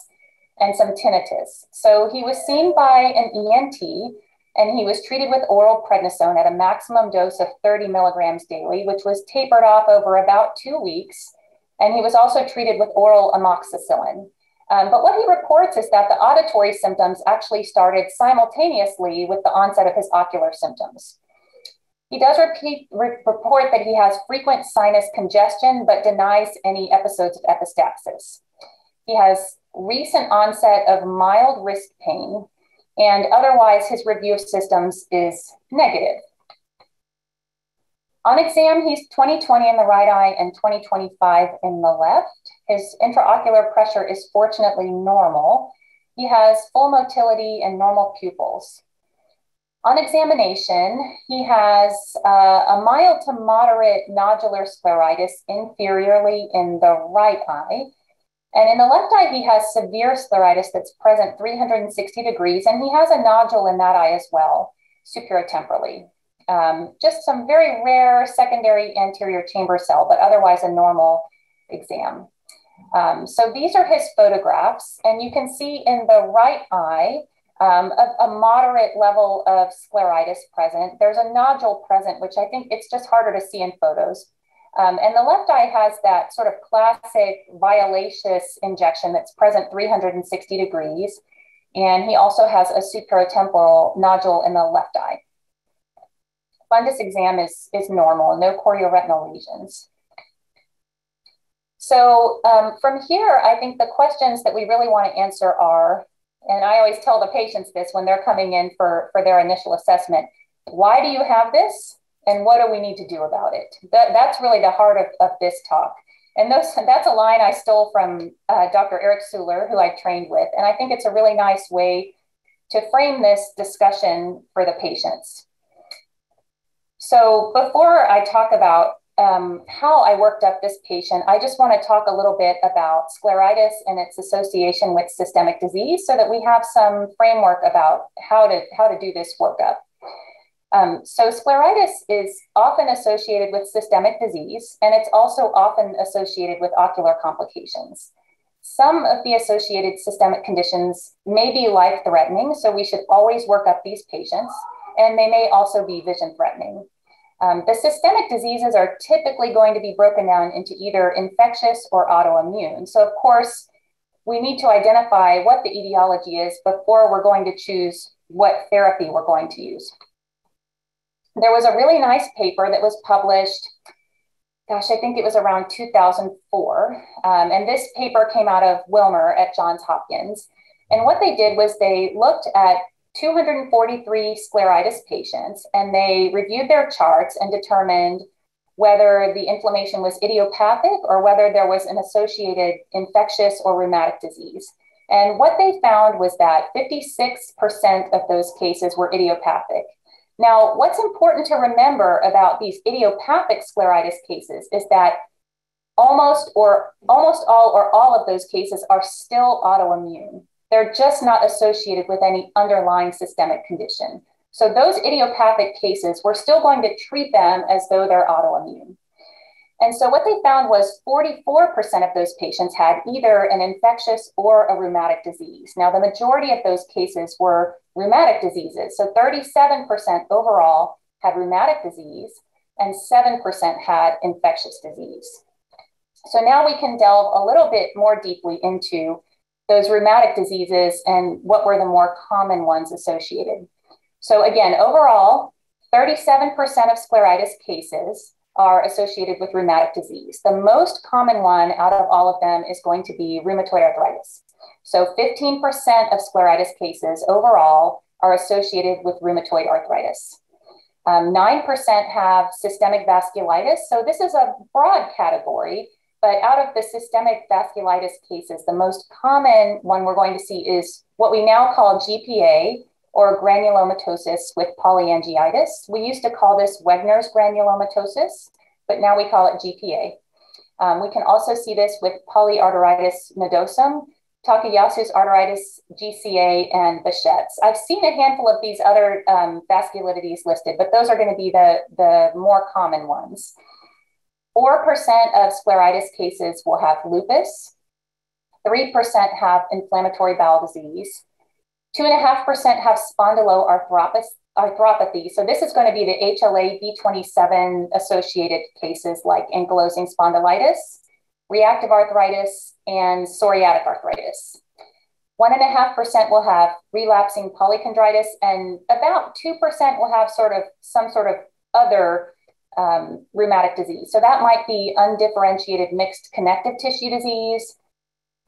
Speaker 7: and some tinnitus. So, he was seen by an ENT and he was treated with oral prednisone at a maximum dose of 30 milligrams daily, which was tapered off over about two weeks. And he was also treated with oral amoxicillin. Um, but what he reports is that the auditory symptoms actually started simultaneously with the onset of his ocular symptoms. He does repeat, re report that he has frequent sinus congestion, but denies any episodes of epistaxis. He has recent onset of mild wrist pain, and otherwise his review of systems is negative. On exam, he's 20/20 in the right eye and 20/25 in the left. His intraocular pressure is fortunately normal. He has full motility and normal pupils. On examination, he has uh, a mild to moderate nodular scleritis inferiorly in the right eye. And in the left eye, he has severe scleritis that's present 360 degrees, and he has a nodule in that eye as well, superiortemporally. Um, just some very rare secondary anterior chamber cell, but otherwise a normal exam. Um, so these are his photographs, and you can see in the right eye um, a, a, moderate level of scleritis present. There's a nodule present, which I think it's just harder to see in photos. Um, and the left eye has that sort of classic violaceous injection that's present 360 degrees. And he also has a supratemporal nodule in the left eye fundus exam is, is normal, no chorioretinal lesions. So um, from here, I think the questions that we really want to answer are, and I always tell the patients this when they're coming in for, for their initial assessment, why do you have this? And what do we need to do about it? That, that's really the heart of, of this talk. And those, that's a line I stole from uh, Dr. Eric Suhler, who I trained with. And I think it's a really nice way to frame this discussion for the patients. So before I talk about um, how I worked up this patient, I just want to talk a little bit about scleritis and its association with systemic disease so that we have some framework about how to, how to do this workup. Um, so scleritis is often associated with systemic disease, and it's also often associated with ocular complications. Some of the associated systemic conditions may be life-threatening, so we should always work up these patients and they may also be vision threatening. Um, the systemic diseases are typically going to be broken down into either infectious or autoimmune. So, of course, we need to identify what the etiology is before we're going to choose what therapy we're going to use. There was a really nice paper that was published, gosh, I think it was around 2004. Um, and this paper came out of Wilmer at Johns Hopkins. And what they did was they looked at 243 scleritis patients, and they reviewed their charts and determined whether the inflammation was idiopathic or whether there was an associated infectious or rheumatic disease. And what they found was that 56% of those cases were idiopathic. Now, what's important to remember about these idiopathic scleritis cases is that almost or almost all or all of those cases are still autoimmune. They're just not associated with any underlying systemic condition. So those idiopathic cases, we're still going to treat them as though they're autoimmune. And so what they found was 44% of those patients had either an infectious or a rheumatic disease. Now, the majority of those cases were rheumatic diseases. So 37% overall had rheumatic disease and 7% had infectious disease. So now we can delve a little bit more deeply into those rheumatic diseases and what were the more common ones associated. So again, overall, 37% of scleritis cases are associated with rheumatic disease. The most common one out of all of them is going to be rheumatoid arthritis. So 15% of scleritis cases overall are associated with rheumatoid arthritis. Um, 9% have systemic vasculitis. So this is a broad category but out of the systemic vasculitis cases, the most common one we're going to see is what we now call GPA or granulomatosis with polyangiitis. We used to call this Wegener's granulomatosis, but now we call it GPA. Um, we can also see this with polyarteritis nodosum, Takayasu's arteritis, GCA, and Behçet's. I've seen a handful of these other um, vasculitides listed, but those are going to be the, the more common ones. 4% of scleritis cases will have lupus, 3% have inflammatory bowel disease, 2.5% have spondyloarthropathy. So this is going to be the HLA B27 associated cases like ankylosing spondylitis, reactive arthritis, and psoriatic arthritis. 1.5% will have relapsing polychondritis, and about 2% will have sort of some sort of other um, rheumatic disease. So that might be undifferentiated mixed connective tissue disease,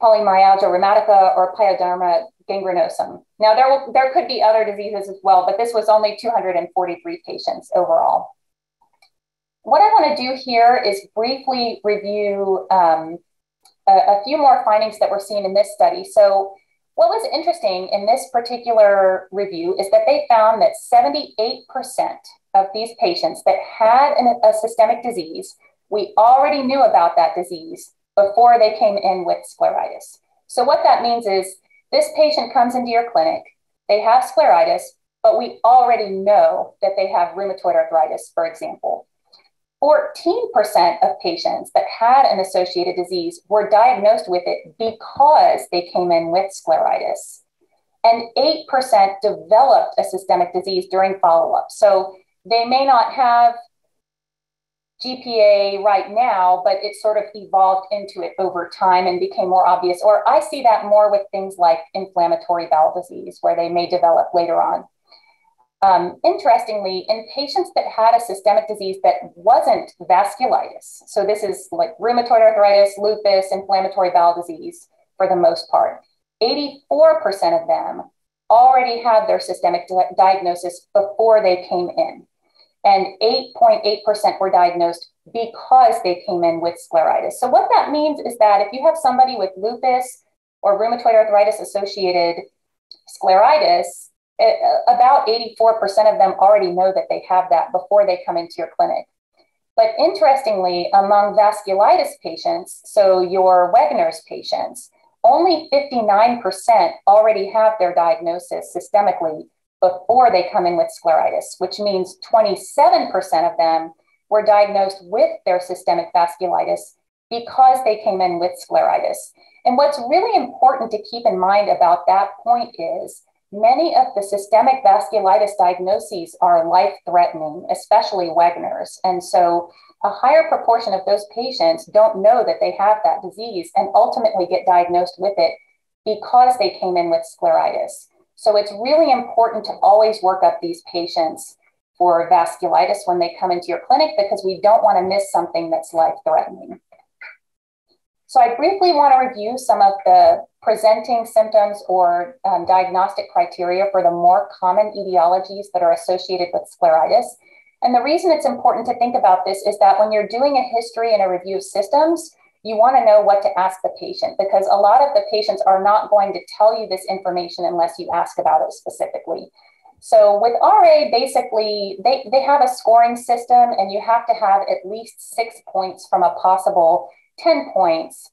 Speaker 7: polymyalgia rheumatica, or pyoderma gangrenosum. Now, there, will, there could be other diseases as well, but this was only 243 patients overall. What I want to do here is briefly review um, a, a few more findings that were seen in this study. So what was interesting in this particular review is that they found that 78% of these patients that had an, a systemic disease, we already knew about that disease before they came in with scleritis. So what that means is this patient comes into your clinic, they have scleritis, but we already know that they have rheumatoid arthritis, for example. 14% of patients that had an associated disease were diagnosed with it because they came in with scleritis. And 8% developed a systemic disease during follow up. So they may not have GPA right now, but it sort of evolved into it over time and became more obvious. Or I see that more with things like inflammatory bowel disease, where they may develop later on. Um, interestingly, in patients that had a systemic disease that wasn't vasculitis, so this is like rheumatoid arthritis, lupus, inflammatory bowel disease for the most part, 84% of them already had their systemic di- diagnosis before they came in. And 8.8% were diagnosed because they came in with scleritis. So, what that means is that if you have somebody with lupus or rheumatoid arthritis associated scleritis, it, about 84% of them already know that they have that before they come into your clinic. But interestingly, among vasculitis patients, so your Wegener's patients, only 59% already have their diagnosis systemically before they come in with scleritis, which means 27% of them were diagnosed with their systemic vasculitis because they came in with scleritis. And what's really important to keep in mind about that point is Many of the systemic vasculitis diagnoses are life threatening, especially Wegener's. And so a higher proportion of those patients don't know that they have that disease and ultimately get diagnosed with it because they came in with scleritis. So it's really important to always work up these patients for vasculitis when they come into your clinic because we don't want to miss something that's life threatening. So I briefly want to review some of the presenting symptoms or um, diagnostic criteria for the more common etiologies that are associated with scleritis. And the reason it's important to think about this is that when you're doing a history and a review of systems, you want to know what to ask the patient because a lot of the patients are not going to tell you this information unless you ask about it specifically. So with RA, basically, they, they have a scoring system and you have to have at least six points from a possible 10 points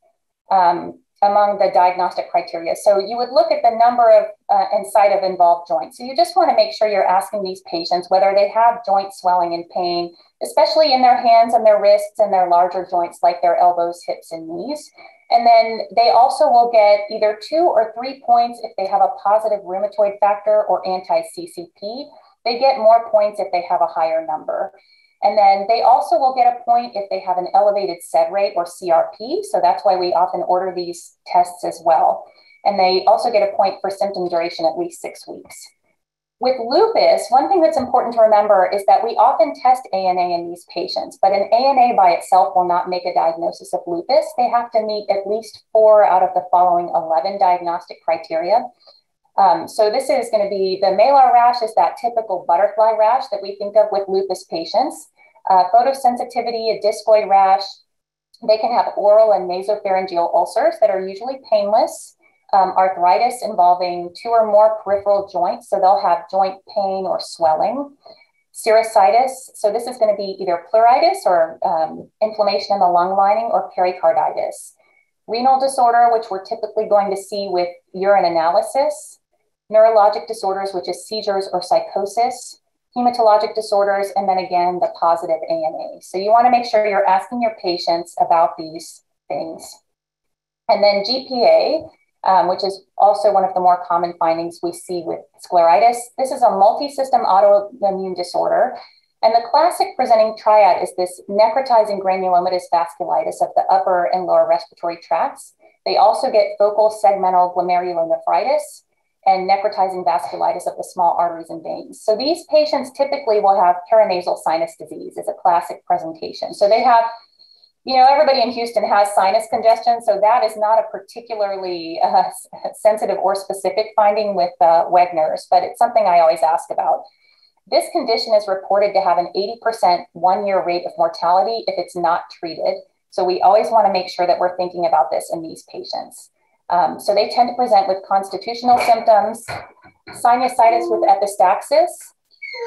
Speaker 7: um, among the diagnostic criteria. So you would look at the number of uh, and site of involved joints. So you just want to make sure you're asking these patients whether they have joint swelling and pain, especially in their hands and their wrists and their larger joints like their elbows, hips, and knees. And then they also will get either two or three points if they have a positive rheumatoid factor or anti CCP. They get more points if they have a higher number. And then they also will get a point if they have an elevated SED rate or CRP. So that's why we often order these tests as well. And they also get a point for symptom duration at least six weeks. With lupus, one thing that's important to remember is that we often test ANA in these patients, but an ANA by itself will not make a diagnosis of lupus. They have to meet at least four out of the following 11 diagnostic criteria. Um, so this is going to be the malar rash is that typical butterfly rash that we think of with lupus patients. Uh, photosensitivity, a discoid rash. They can have oral and nasopharyngeal ulcers that are usually painless. Um, arthritis involving two or more peripheral joints, so they'll have joint pain or swelling. Serositis, so this is going to be either pleuritis or um, inflammation in the lung lining or pericarditis. Renal disorder, which we're typically going to see with urine analysis neurologic disorders, which is seizures or psychosis, hematologic disorders, and then again, the positive ANA. So you want to make sure you're asking your patients about these things. And then GPA, um, which is also one of the more common findings we see with scleritis. This is a multi-system autoimmune disorder. And the classic presenting triad is this necrotizing granulomatous vasculitis of the upper and lower respiratory tracts. They also get focal segmental glomerulonephritis, and necrotizing vasculitis of the small arteries and veins. So these patients typically will have paranasal sinus disease as a classic presentation. So they have, you know, everybody in Houston has sinus congestion, so that is not a particularly uh, sensitive or specific finding with uh, Wegener's, but it's something I always ask about. This condition is reported to have an 80% one year rate of mortality if it's not treated. So we always want to make sure that we're thinking about this in these patients. Um, so they tend to present with constitutional symptoms, sinusitis with epistaxis,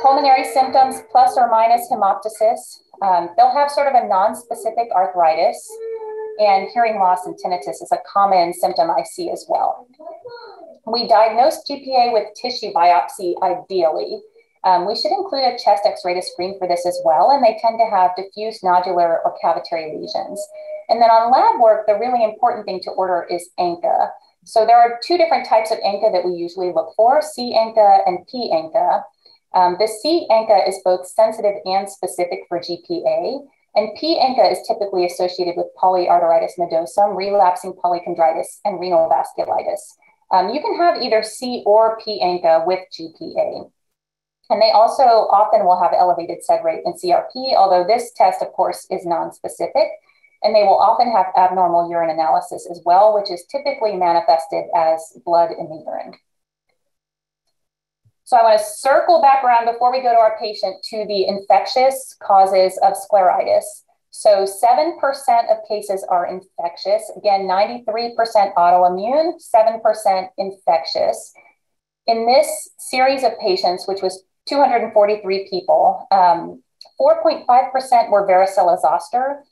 Speaker 7: pulmonary symptoms plus or minus hemoptysis. Um, they'll have sort of a non-specific arthritis and hearing loss and tinnitus is a common symptom I see as well. We diagnose GPA with tissue biopsy ideally. Um, we should include a chest x-ray to screen for this as well, and they tend to have diffuse nodular or cavitary lesions. And then on lab work, the really important thing to order is ANCA. So there are two different types of ANCA that we usually look for, C ANCA and P ANCA. Um, the C ANCA is both sensitive and specific for GPA. And P ANCA is typically associated with polyarteritis nodosum, relapsing polychondritis, and renal vasculitis. Um, you can have either C or P ANCA with GPA. And they also often will have elevated sed rate and CRP, although this test, of course, is non-specific. And they will often have abnormal urine analysis as well, which is typically manifested as blood in the urine. So I want to circle back around before we go to our patient to the infectious causes of scleritis. So 7% of cases are infectious. Again, 93% autoimmune, 7% infectious. In this series of patients, which was 243 people, 4.5% um, were varicella zoster,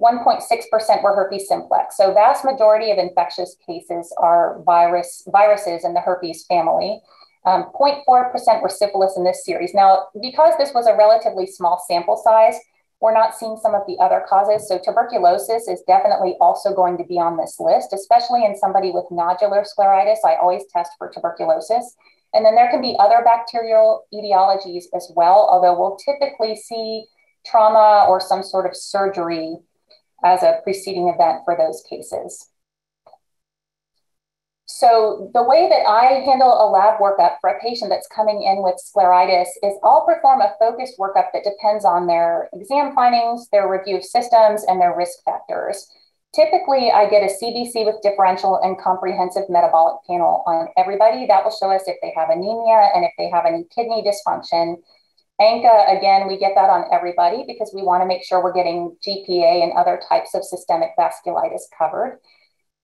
Speaker 7: 1.6% were herpes simplex. So vast majority of infectious cases are virus viruses in the herpes family. 0.4% um, were syphilis in this series. Now, because this was a relatively small sample size, we're not seeing some of the other causes. So tuberculosis is definitely also going to be on this list, especially in somebody with nodular scleritis. I always test for tuberculosis. And then there can be other bacterial etiologies as well, although we'll typically see trauma or some sort of surgery as a preceding event for those cases. So the way that I handle a lab workup for a patient that's coming in with scleritis is I'll perform a focused workup that depends on their exam findings, their review of systems, and their risk factors. Typically, I get a CBC with differential and comprehensive metabolic panel on everybody. That will show us if they have anemia and if they have any kidney dysfunction. ANCA, again, we get that on everybody because we want to make sure we're getting GPA and other types of systemic vasculitis covered.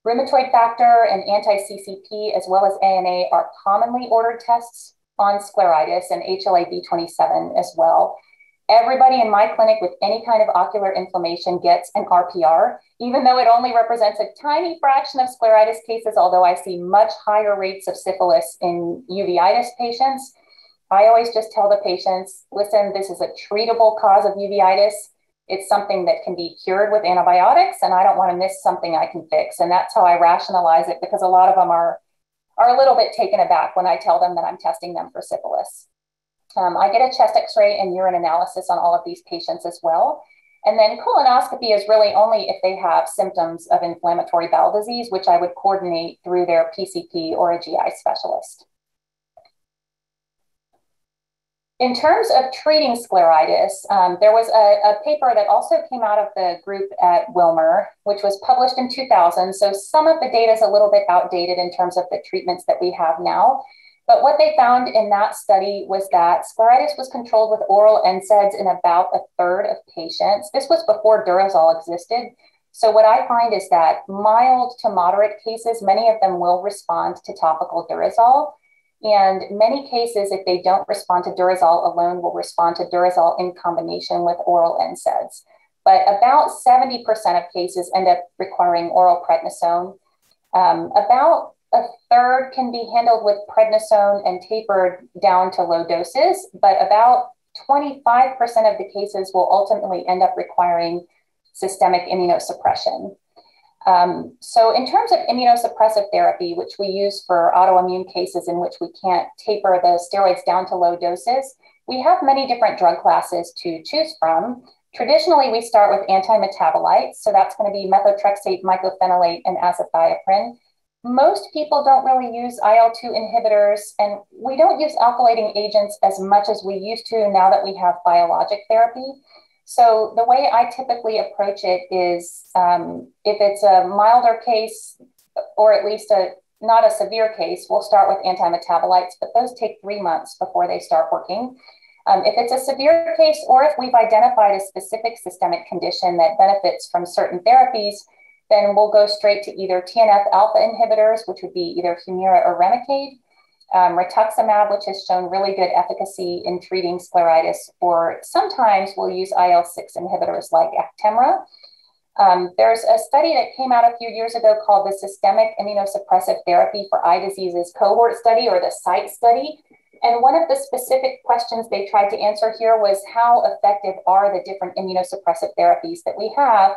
Speaker 7: Rheumatoid factor and anti-CCP, as well as ANA, are commonly ordered tests on scleritis and HLA-B27 as well. Everybody in my clinic with any kind of ocular inflammation gets an RPR, even though it only represents a tiny fraction of scleritis cases, although I see much higher rates of syphilis in uveitis patients. I always just tell the patients, listen, this is a treatable cause of uveitis. It's something that can be cured with antibiotics, and I don't want to miss something I can fix. And that's how I rationalize it because a lot of them are, are a little bit taken aback when I tell them that I'm testing them for syphilis. Um, I get a chest x-ray and urine analysis on all of these patients as well. And then colonoscopy is really only if they have symptoms of inflammatory bowel disease, which I would coordinate through their PCP or a GI specialist. In terms of treating scleritis, um, there was a, a, paper that also came out of the group at Wilmer, which was published in 2000. So some of the data is a little bit outdated in terms of the treatments that we have now. But what they found in that study was that scleritis was controlled with oral NSAIDs in about a third of patients. This was before Durezol existed. So what I find is that mild to moderate cases, many of them will respond to topical Durezol. And many cases, if they don't respond to Durezol alone, will respond to Durezol in combination with oral NSAIDs. But about 70% of cases end up requiring oral prednisone. Um, about a third can be handled with prednisone and tapered down to low doses, but about 25% of the cases will ultimately end up requiring systemic immunosuppression. Um, so, in terms of immunosuppressive therapy, which we use for autoimmune cases in which we can't taper the steroids down to low doses, we have many different drug classes to choose from. Traditionally, we start with antimetabolites, so that's going to be methotrexate, mycophenolate, and azathioprine. Most people don't really use IL 2 inhibitors, and we don't use alkylating agents as much as we used to now that we have biologic therapy. So, the way I typically approach it is um, if it's a milder case, or at least a not a severe case, we'll start with antimetabolites, but those take three months before they start working. Um, if it's a severe case, or if we've identified a specific systemic condition that benefits from certain therapies, then we'll go straight to either TNF alpha inhibitors, which would be either Humira or Remicade, um, rituximab, which has shown really good efficacy in treating scleritis, or sometimes we'll use IL 6 inhibitors like Actemra. Um, there's a study that came out a few years ago called the Systemic Immunosuppressive Therapy for Eye Diseases Cohort Study or the SITE study. And one of the specific questions they tried to answer here was how effective are the different immunosuppressive therapies that we have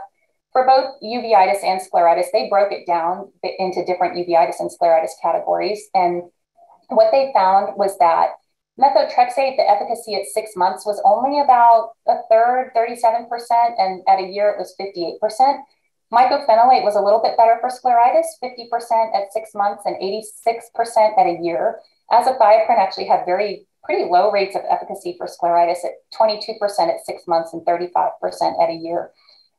Speaker 7: for both uveitis and scleritis? They broke it down into different uveitis and scleritis categories. And what they found was that methotrexate, the efficacy at six months was only about a third, 37%, and at a year it was 58%. Mycophenolate was a little bit better for scleritis, 50% at six months and 86% at a year. Azathioprine, actually had very pretty low rates of efficacy for scleritis at 22% at six months and 35% at a year.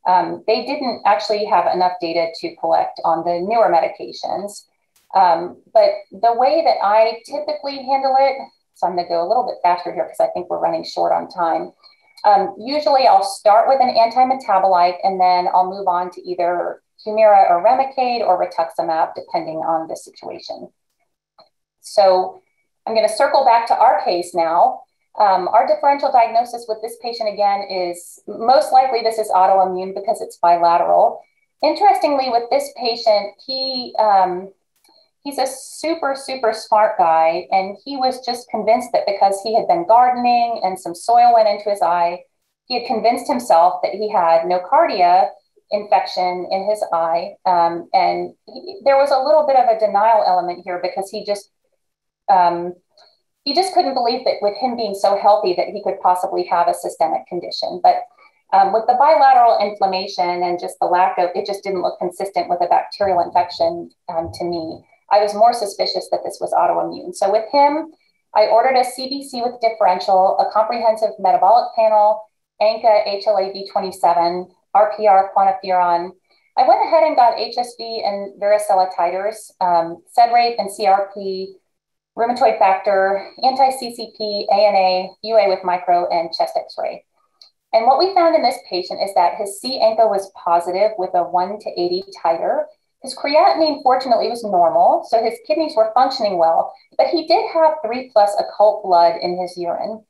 Speaker 7: Um, they didn't actually have enough data to collect on the newer medications. Um, but the way that I typically handle it, so I'm going to go a little bit faster here because I think we're running short on time. Um, usually I'll start with an anti-metabolite and then I'll move on to either Humira or Remicade or rituximab, depending on the situation. So I'm going to circle back to our case now. Um, our differential diagnosis with this patient again is most likely this is autoimmune because it's bilateral. Interestingly, with this patient, he um, he's a super super smart guy, and he was just convinced that because he had been gardening and some soil went into his eye, he had convinced himself that he had nocardia infection in his eye, um, and he, there was a little bit of a denial element here because he just um, he just couldn't believe that with him being so healthy that he could possibly have a systemic condition. But um, with the bilateral inflammation and just the lack of, it just didn't look consistent with a bacterial infection um, to me. I was more suspicious that this was autoimmune. So with him, I ordered a CBC with differential, a comprehensive metabolic panel, ANCA HLA-B27, RPR quantiferon. I went ahead and got HSV and varicella titers, um, SED rate and CRP, rheumatoid factor, anti-CCP, ANA, UA with micro, and chest x-ray. And what we found in this patient is that his C-ANCA was positive with a 1 to 80 titer. His creatinine, fortunately, was normal, so his kidneys were functioning well, but he did have 3 plus occult blood in his urine.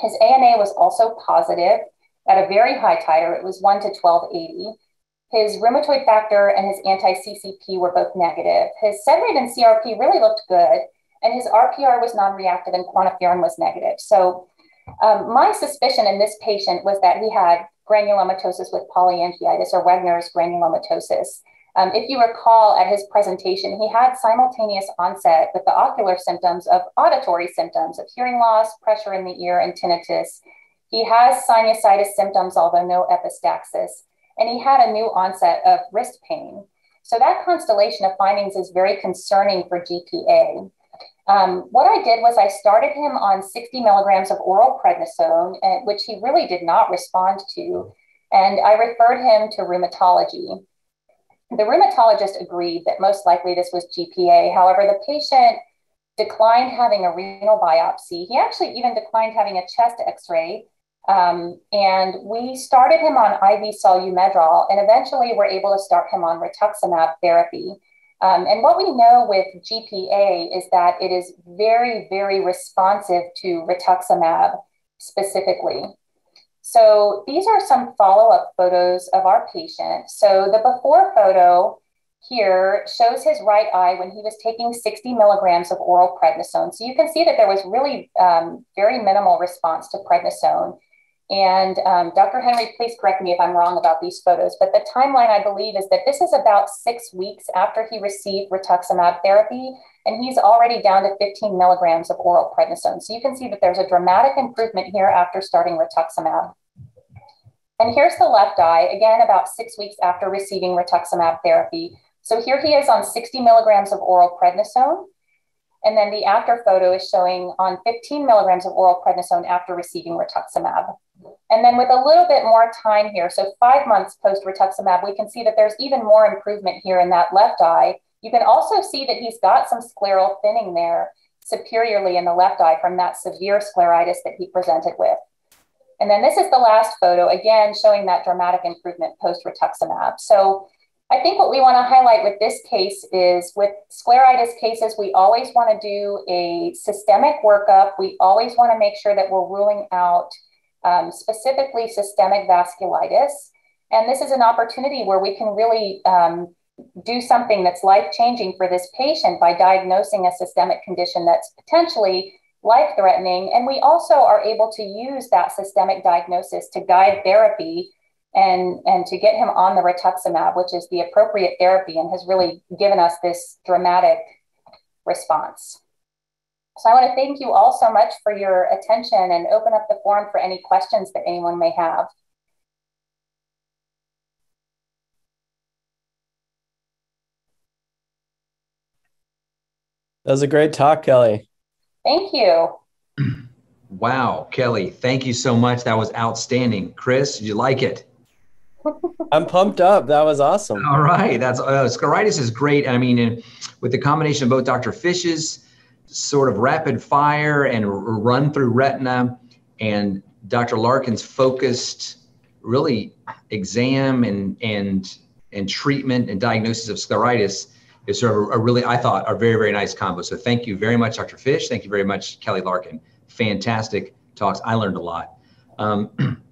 Speaker 7: His ANA was also positive at a very high titer. It was 1 to 1280. His rheumatoid factor and his anti-CCP were both negative. His SED rate and CRP really looked good, and his RPR was non-reactive and quantiferon was negative. So um, my suspicion in this patient was that he had granulomatosis with polyangiitis or Wegener's granulomatosis. Um, if you recall at his presentation, he had simultaneous onset with the ocular symptoms of auditory symptoms of hearing loss, pressure in the ear, and tinnitus. He has sinusitis symptoms, although no epistaxis, and he had a new onset of wrist pain. So that constellation of findings is very concerning for GPA. Um, what I did was I started him on 60 milligrams of oral prednisone, which he really did not respond to, and I referred him to rheumatology. The rheumatologist agreed that most likely this was GPA. However, the patient declined having a renal biopsy. He actually even declined having a chest x ray. Um, and we started him on IV Solu-Medrol and eventually were able to start him on rituximab therapy. Um, and what we know with GPA is that it is very, very responsive to rituximab specifically. So these are some follow-up photos of our patient. So the before photo here shows his right eye when he was taking 60 milligrams of oral prednisone. So you can see that there was really um, very minimal response to prednisone. And um, Dr. Henry, please correct me if I'm wrong about these photos, but the timeline I believe is that this is about six weeks after he received rituximab therapy, and he's already down to 15 milligrams of oral prednisone. So you can see that there's a dramatic improvement here after starting rituximab. And here's the left eye, again, about six weeks after receiving rituximab therapy. So here he is on 60 milligrams of oral prednisone. And then the after photo is showing on 15 milligrams of oral prednisone after receiving rituximab. And then with a little bit more time here, so five months post rituximab, we can see that there's even more improvement here in that left eye. You can also see that he's got some scleral thinning there superiorly in the left eye from that severe scleritis that he presented with. And then this is the last photo, again, showing that dramatic improvement post rituximab. So I think what we want to highlight with this case is with scleritis cases, we always want to do a systemic workup. We always want to make sure that we're ruling out um, specifically systemic vasculitis. And this is an opportunity where we can really um, do something that's life changing for this patient by diagnosing a systemic condition that's potentially life threatening. And we also are able to use that systemic diagnosis to guide therapy and, and to get him on the rituximab, which is the appropriate therapy and has really given us this dramatic response. So I want to thank you all so much for your attention and open up the forum for any questions that anyone may have.
Speaker 5: That was a great talk, Kelly.
Speaker 7: Thank you.
Speaker 1: Wow, Kelly, thank you so much. That was outstanding. Chris, did you like it?
Speaker 5: I'm pumped up. That was awesome.
Speaker 1: All right. That's uh, scleritis is great. I mean, with the combination of both Dr. Fish's sort of rapid fire and run through retina and Dr. Larkin's focused really exam and and and treatment and diagnosis of scleritis is sort of a, a really, I thought, a very, very nice combo. So thank you very much, Dr. Fish. Thank you very much, Kelly Larkin. Fantastic talks. I learned a lot. Um,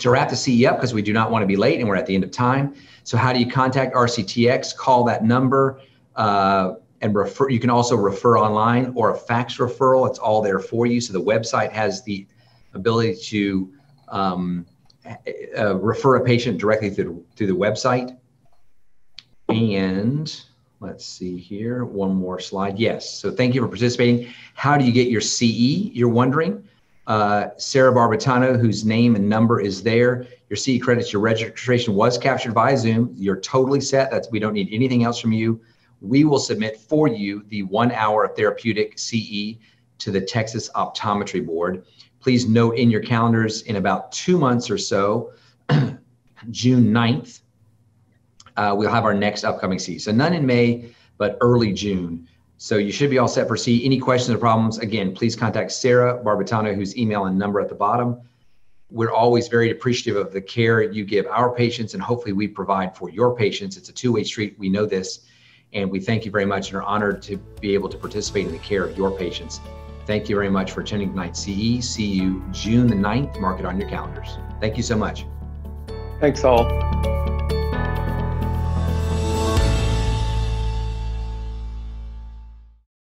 Speaker 1: to wrap the CE up, because we do not want to be late and we're at the end of time. So how do you contact RCTX? Call that number uh, and refer. You can also refer online or a fax referral. It's all there for you. So the website has the ability to um, uh, refer a patient directly through, through the website. And Let's see here. One more slide. Yes. So thank you for participating. How do you get your CE? You're wondering. Uh, Sarah Barbatano, whose name and number is there. Your CE credits, your registration was captured via Zoom. You're totally set. That's we don't need anything else from you. We will submit for you the one hour of therapeutic CE to the Texas Optometry Board. Please note in your calendars in about two months or so, June 9th, uh, we'll have our next upcoming CE. So none in May, but early June. So you should be all set for CE. Any questions or problems, again, please contact Sarah Barbatano, whose email and number at the bottom. We're always very appreciative of the care you give our patients, and hopefully we provide for your patients. It's a two-way street. We know this, and we thank you very much and are honored to be able to participate in the care of your patients. Thank you very much for attending tonight's CE. See you June the 9th. Mark it on your calendars. Thank you so much.
Speaker 2: Thanks all.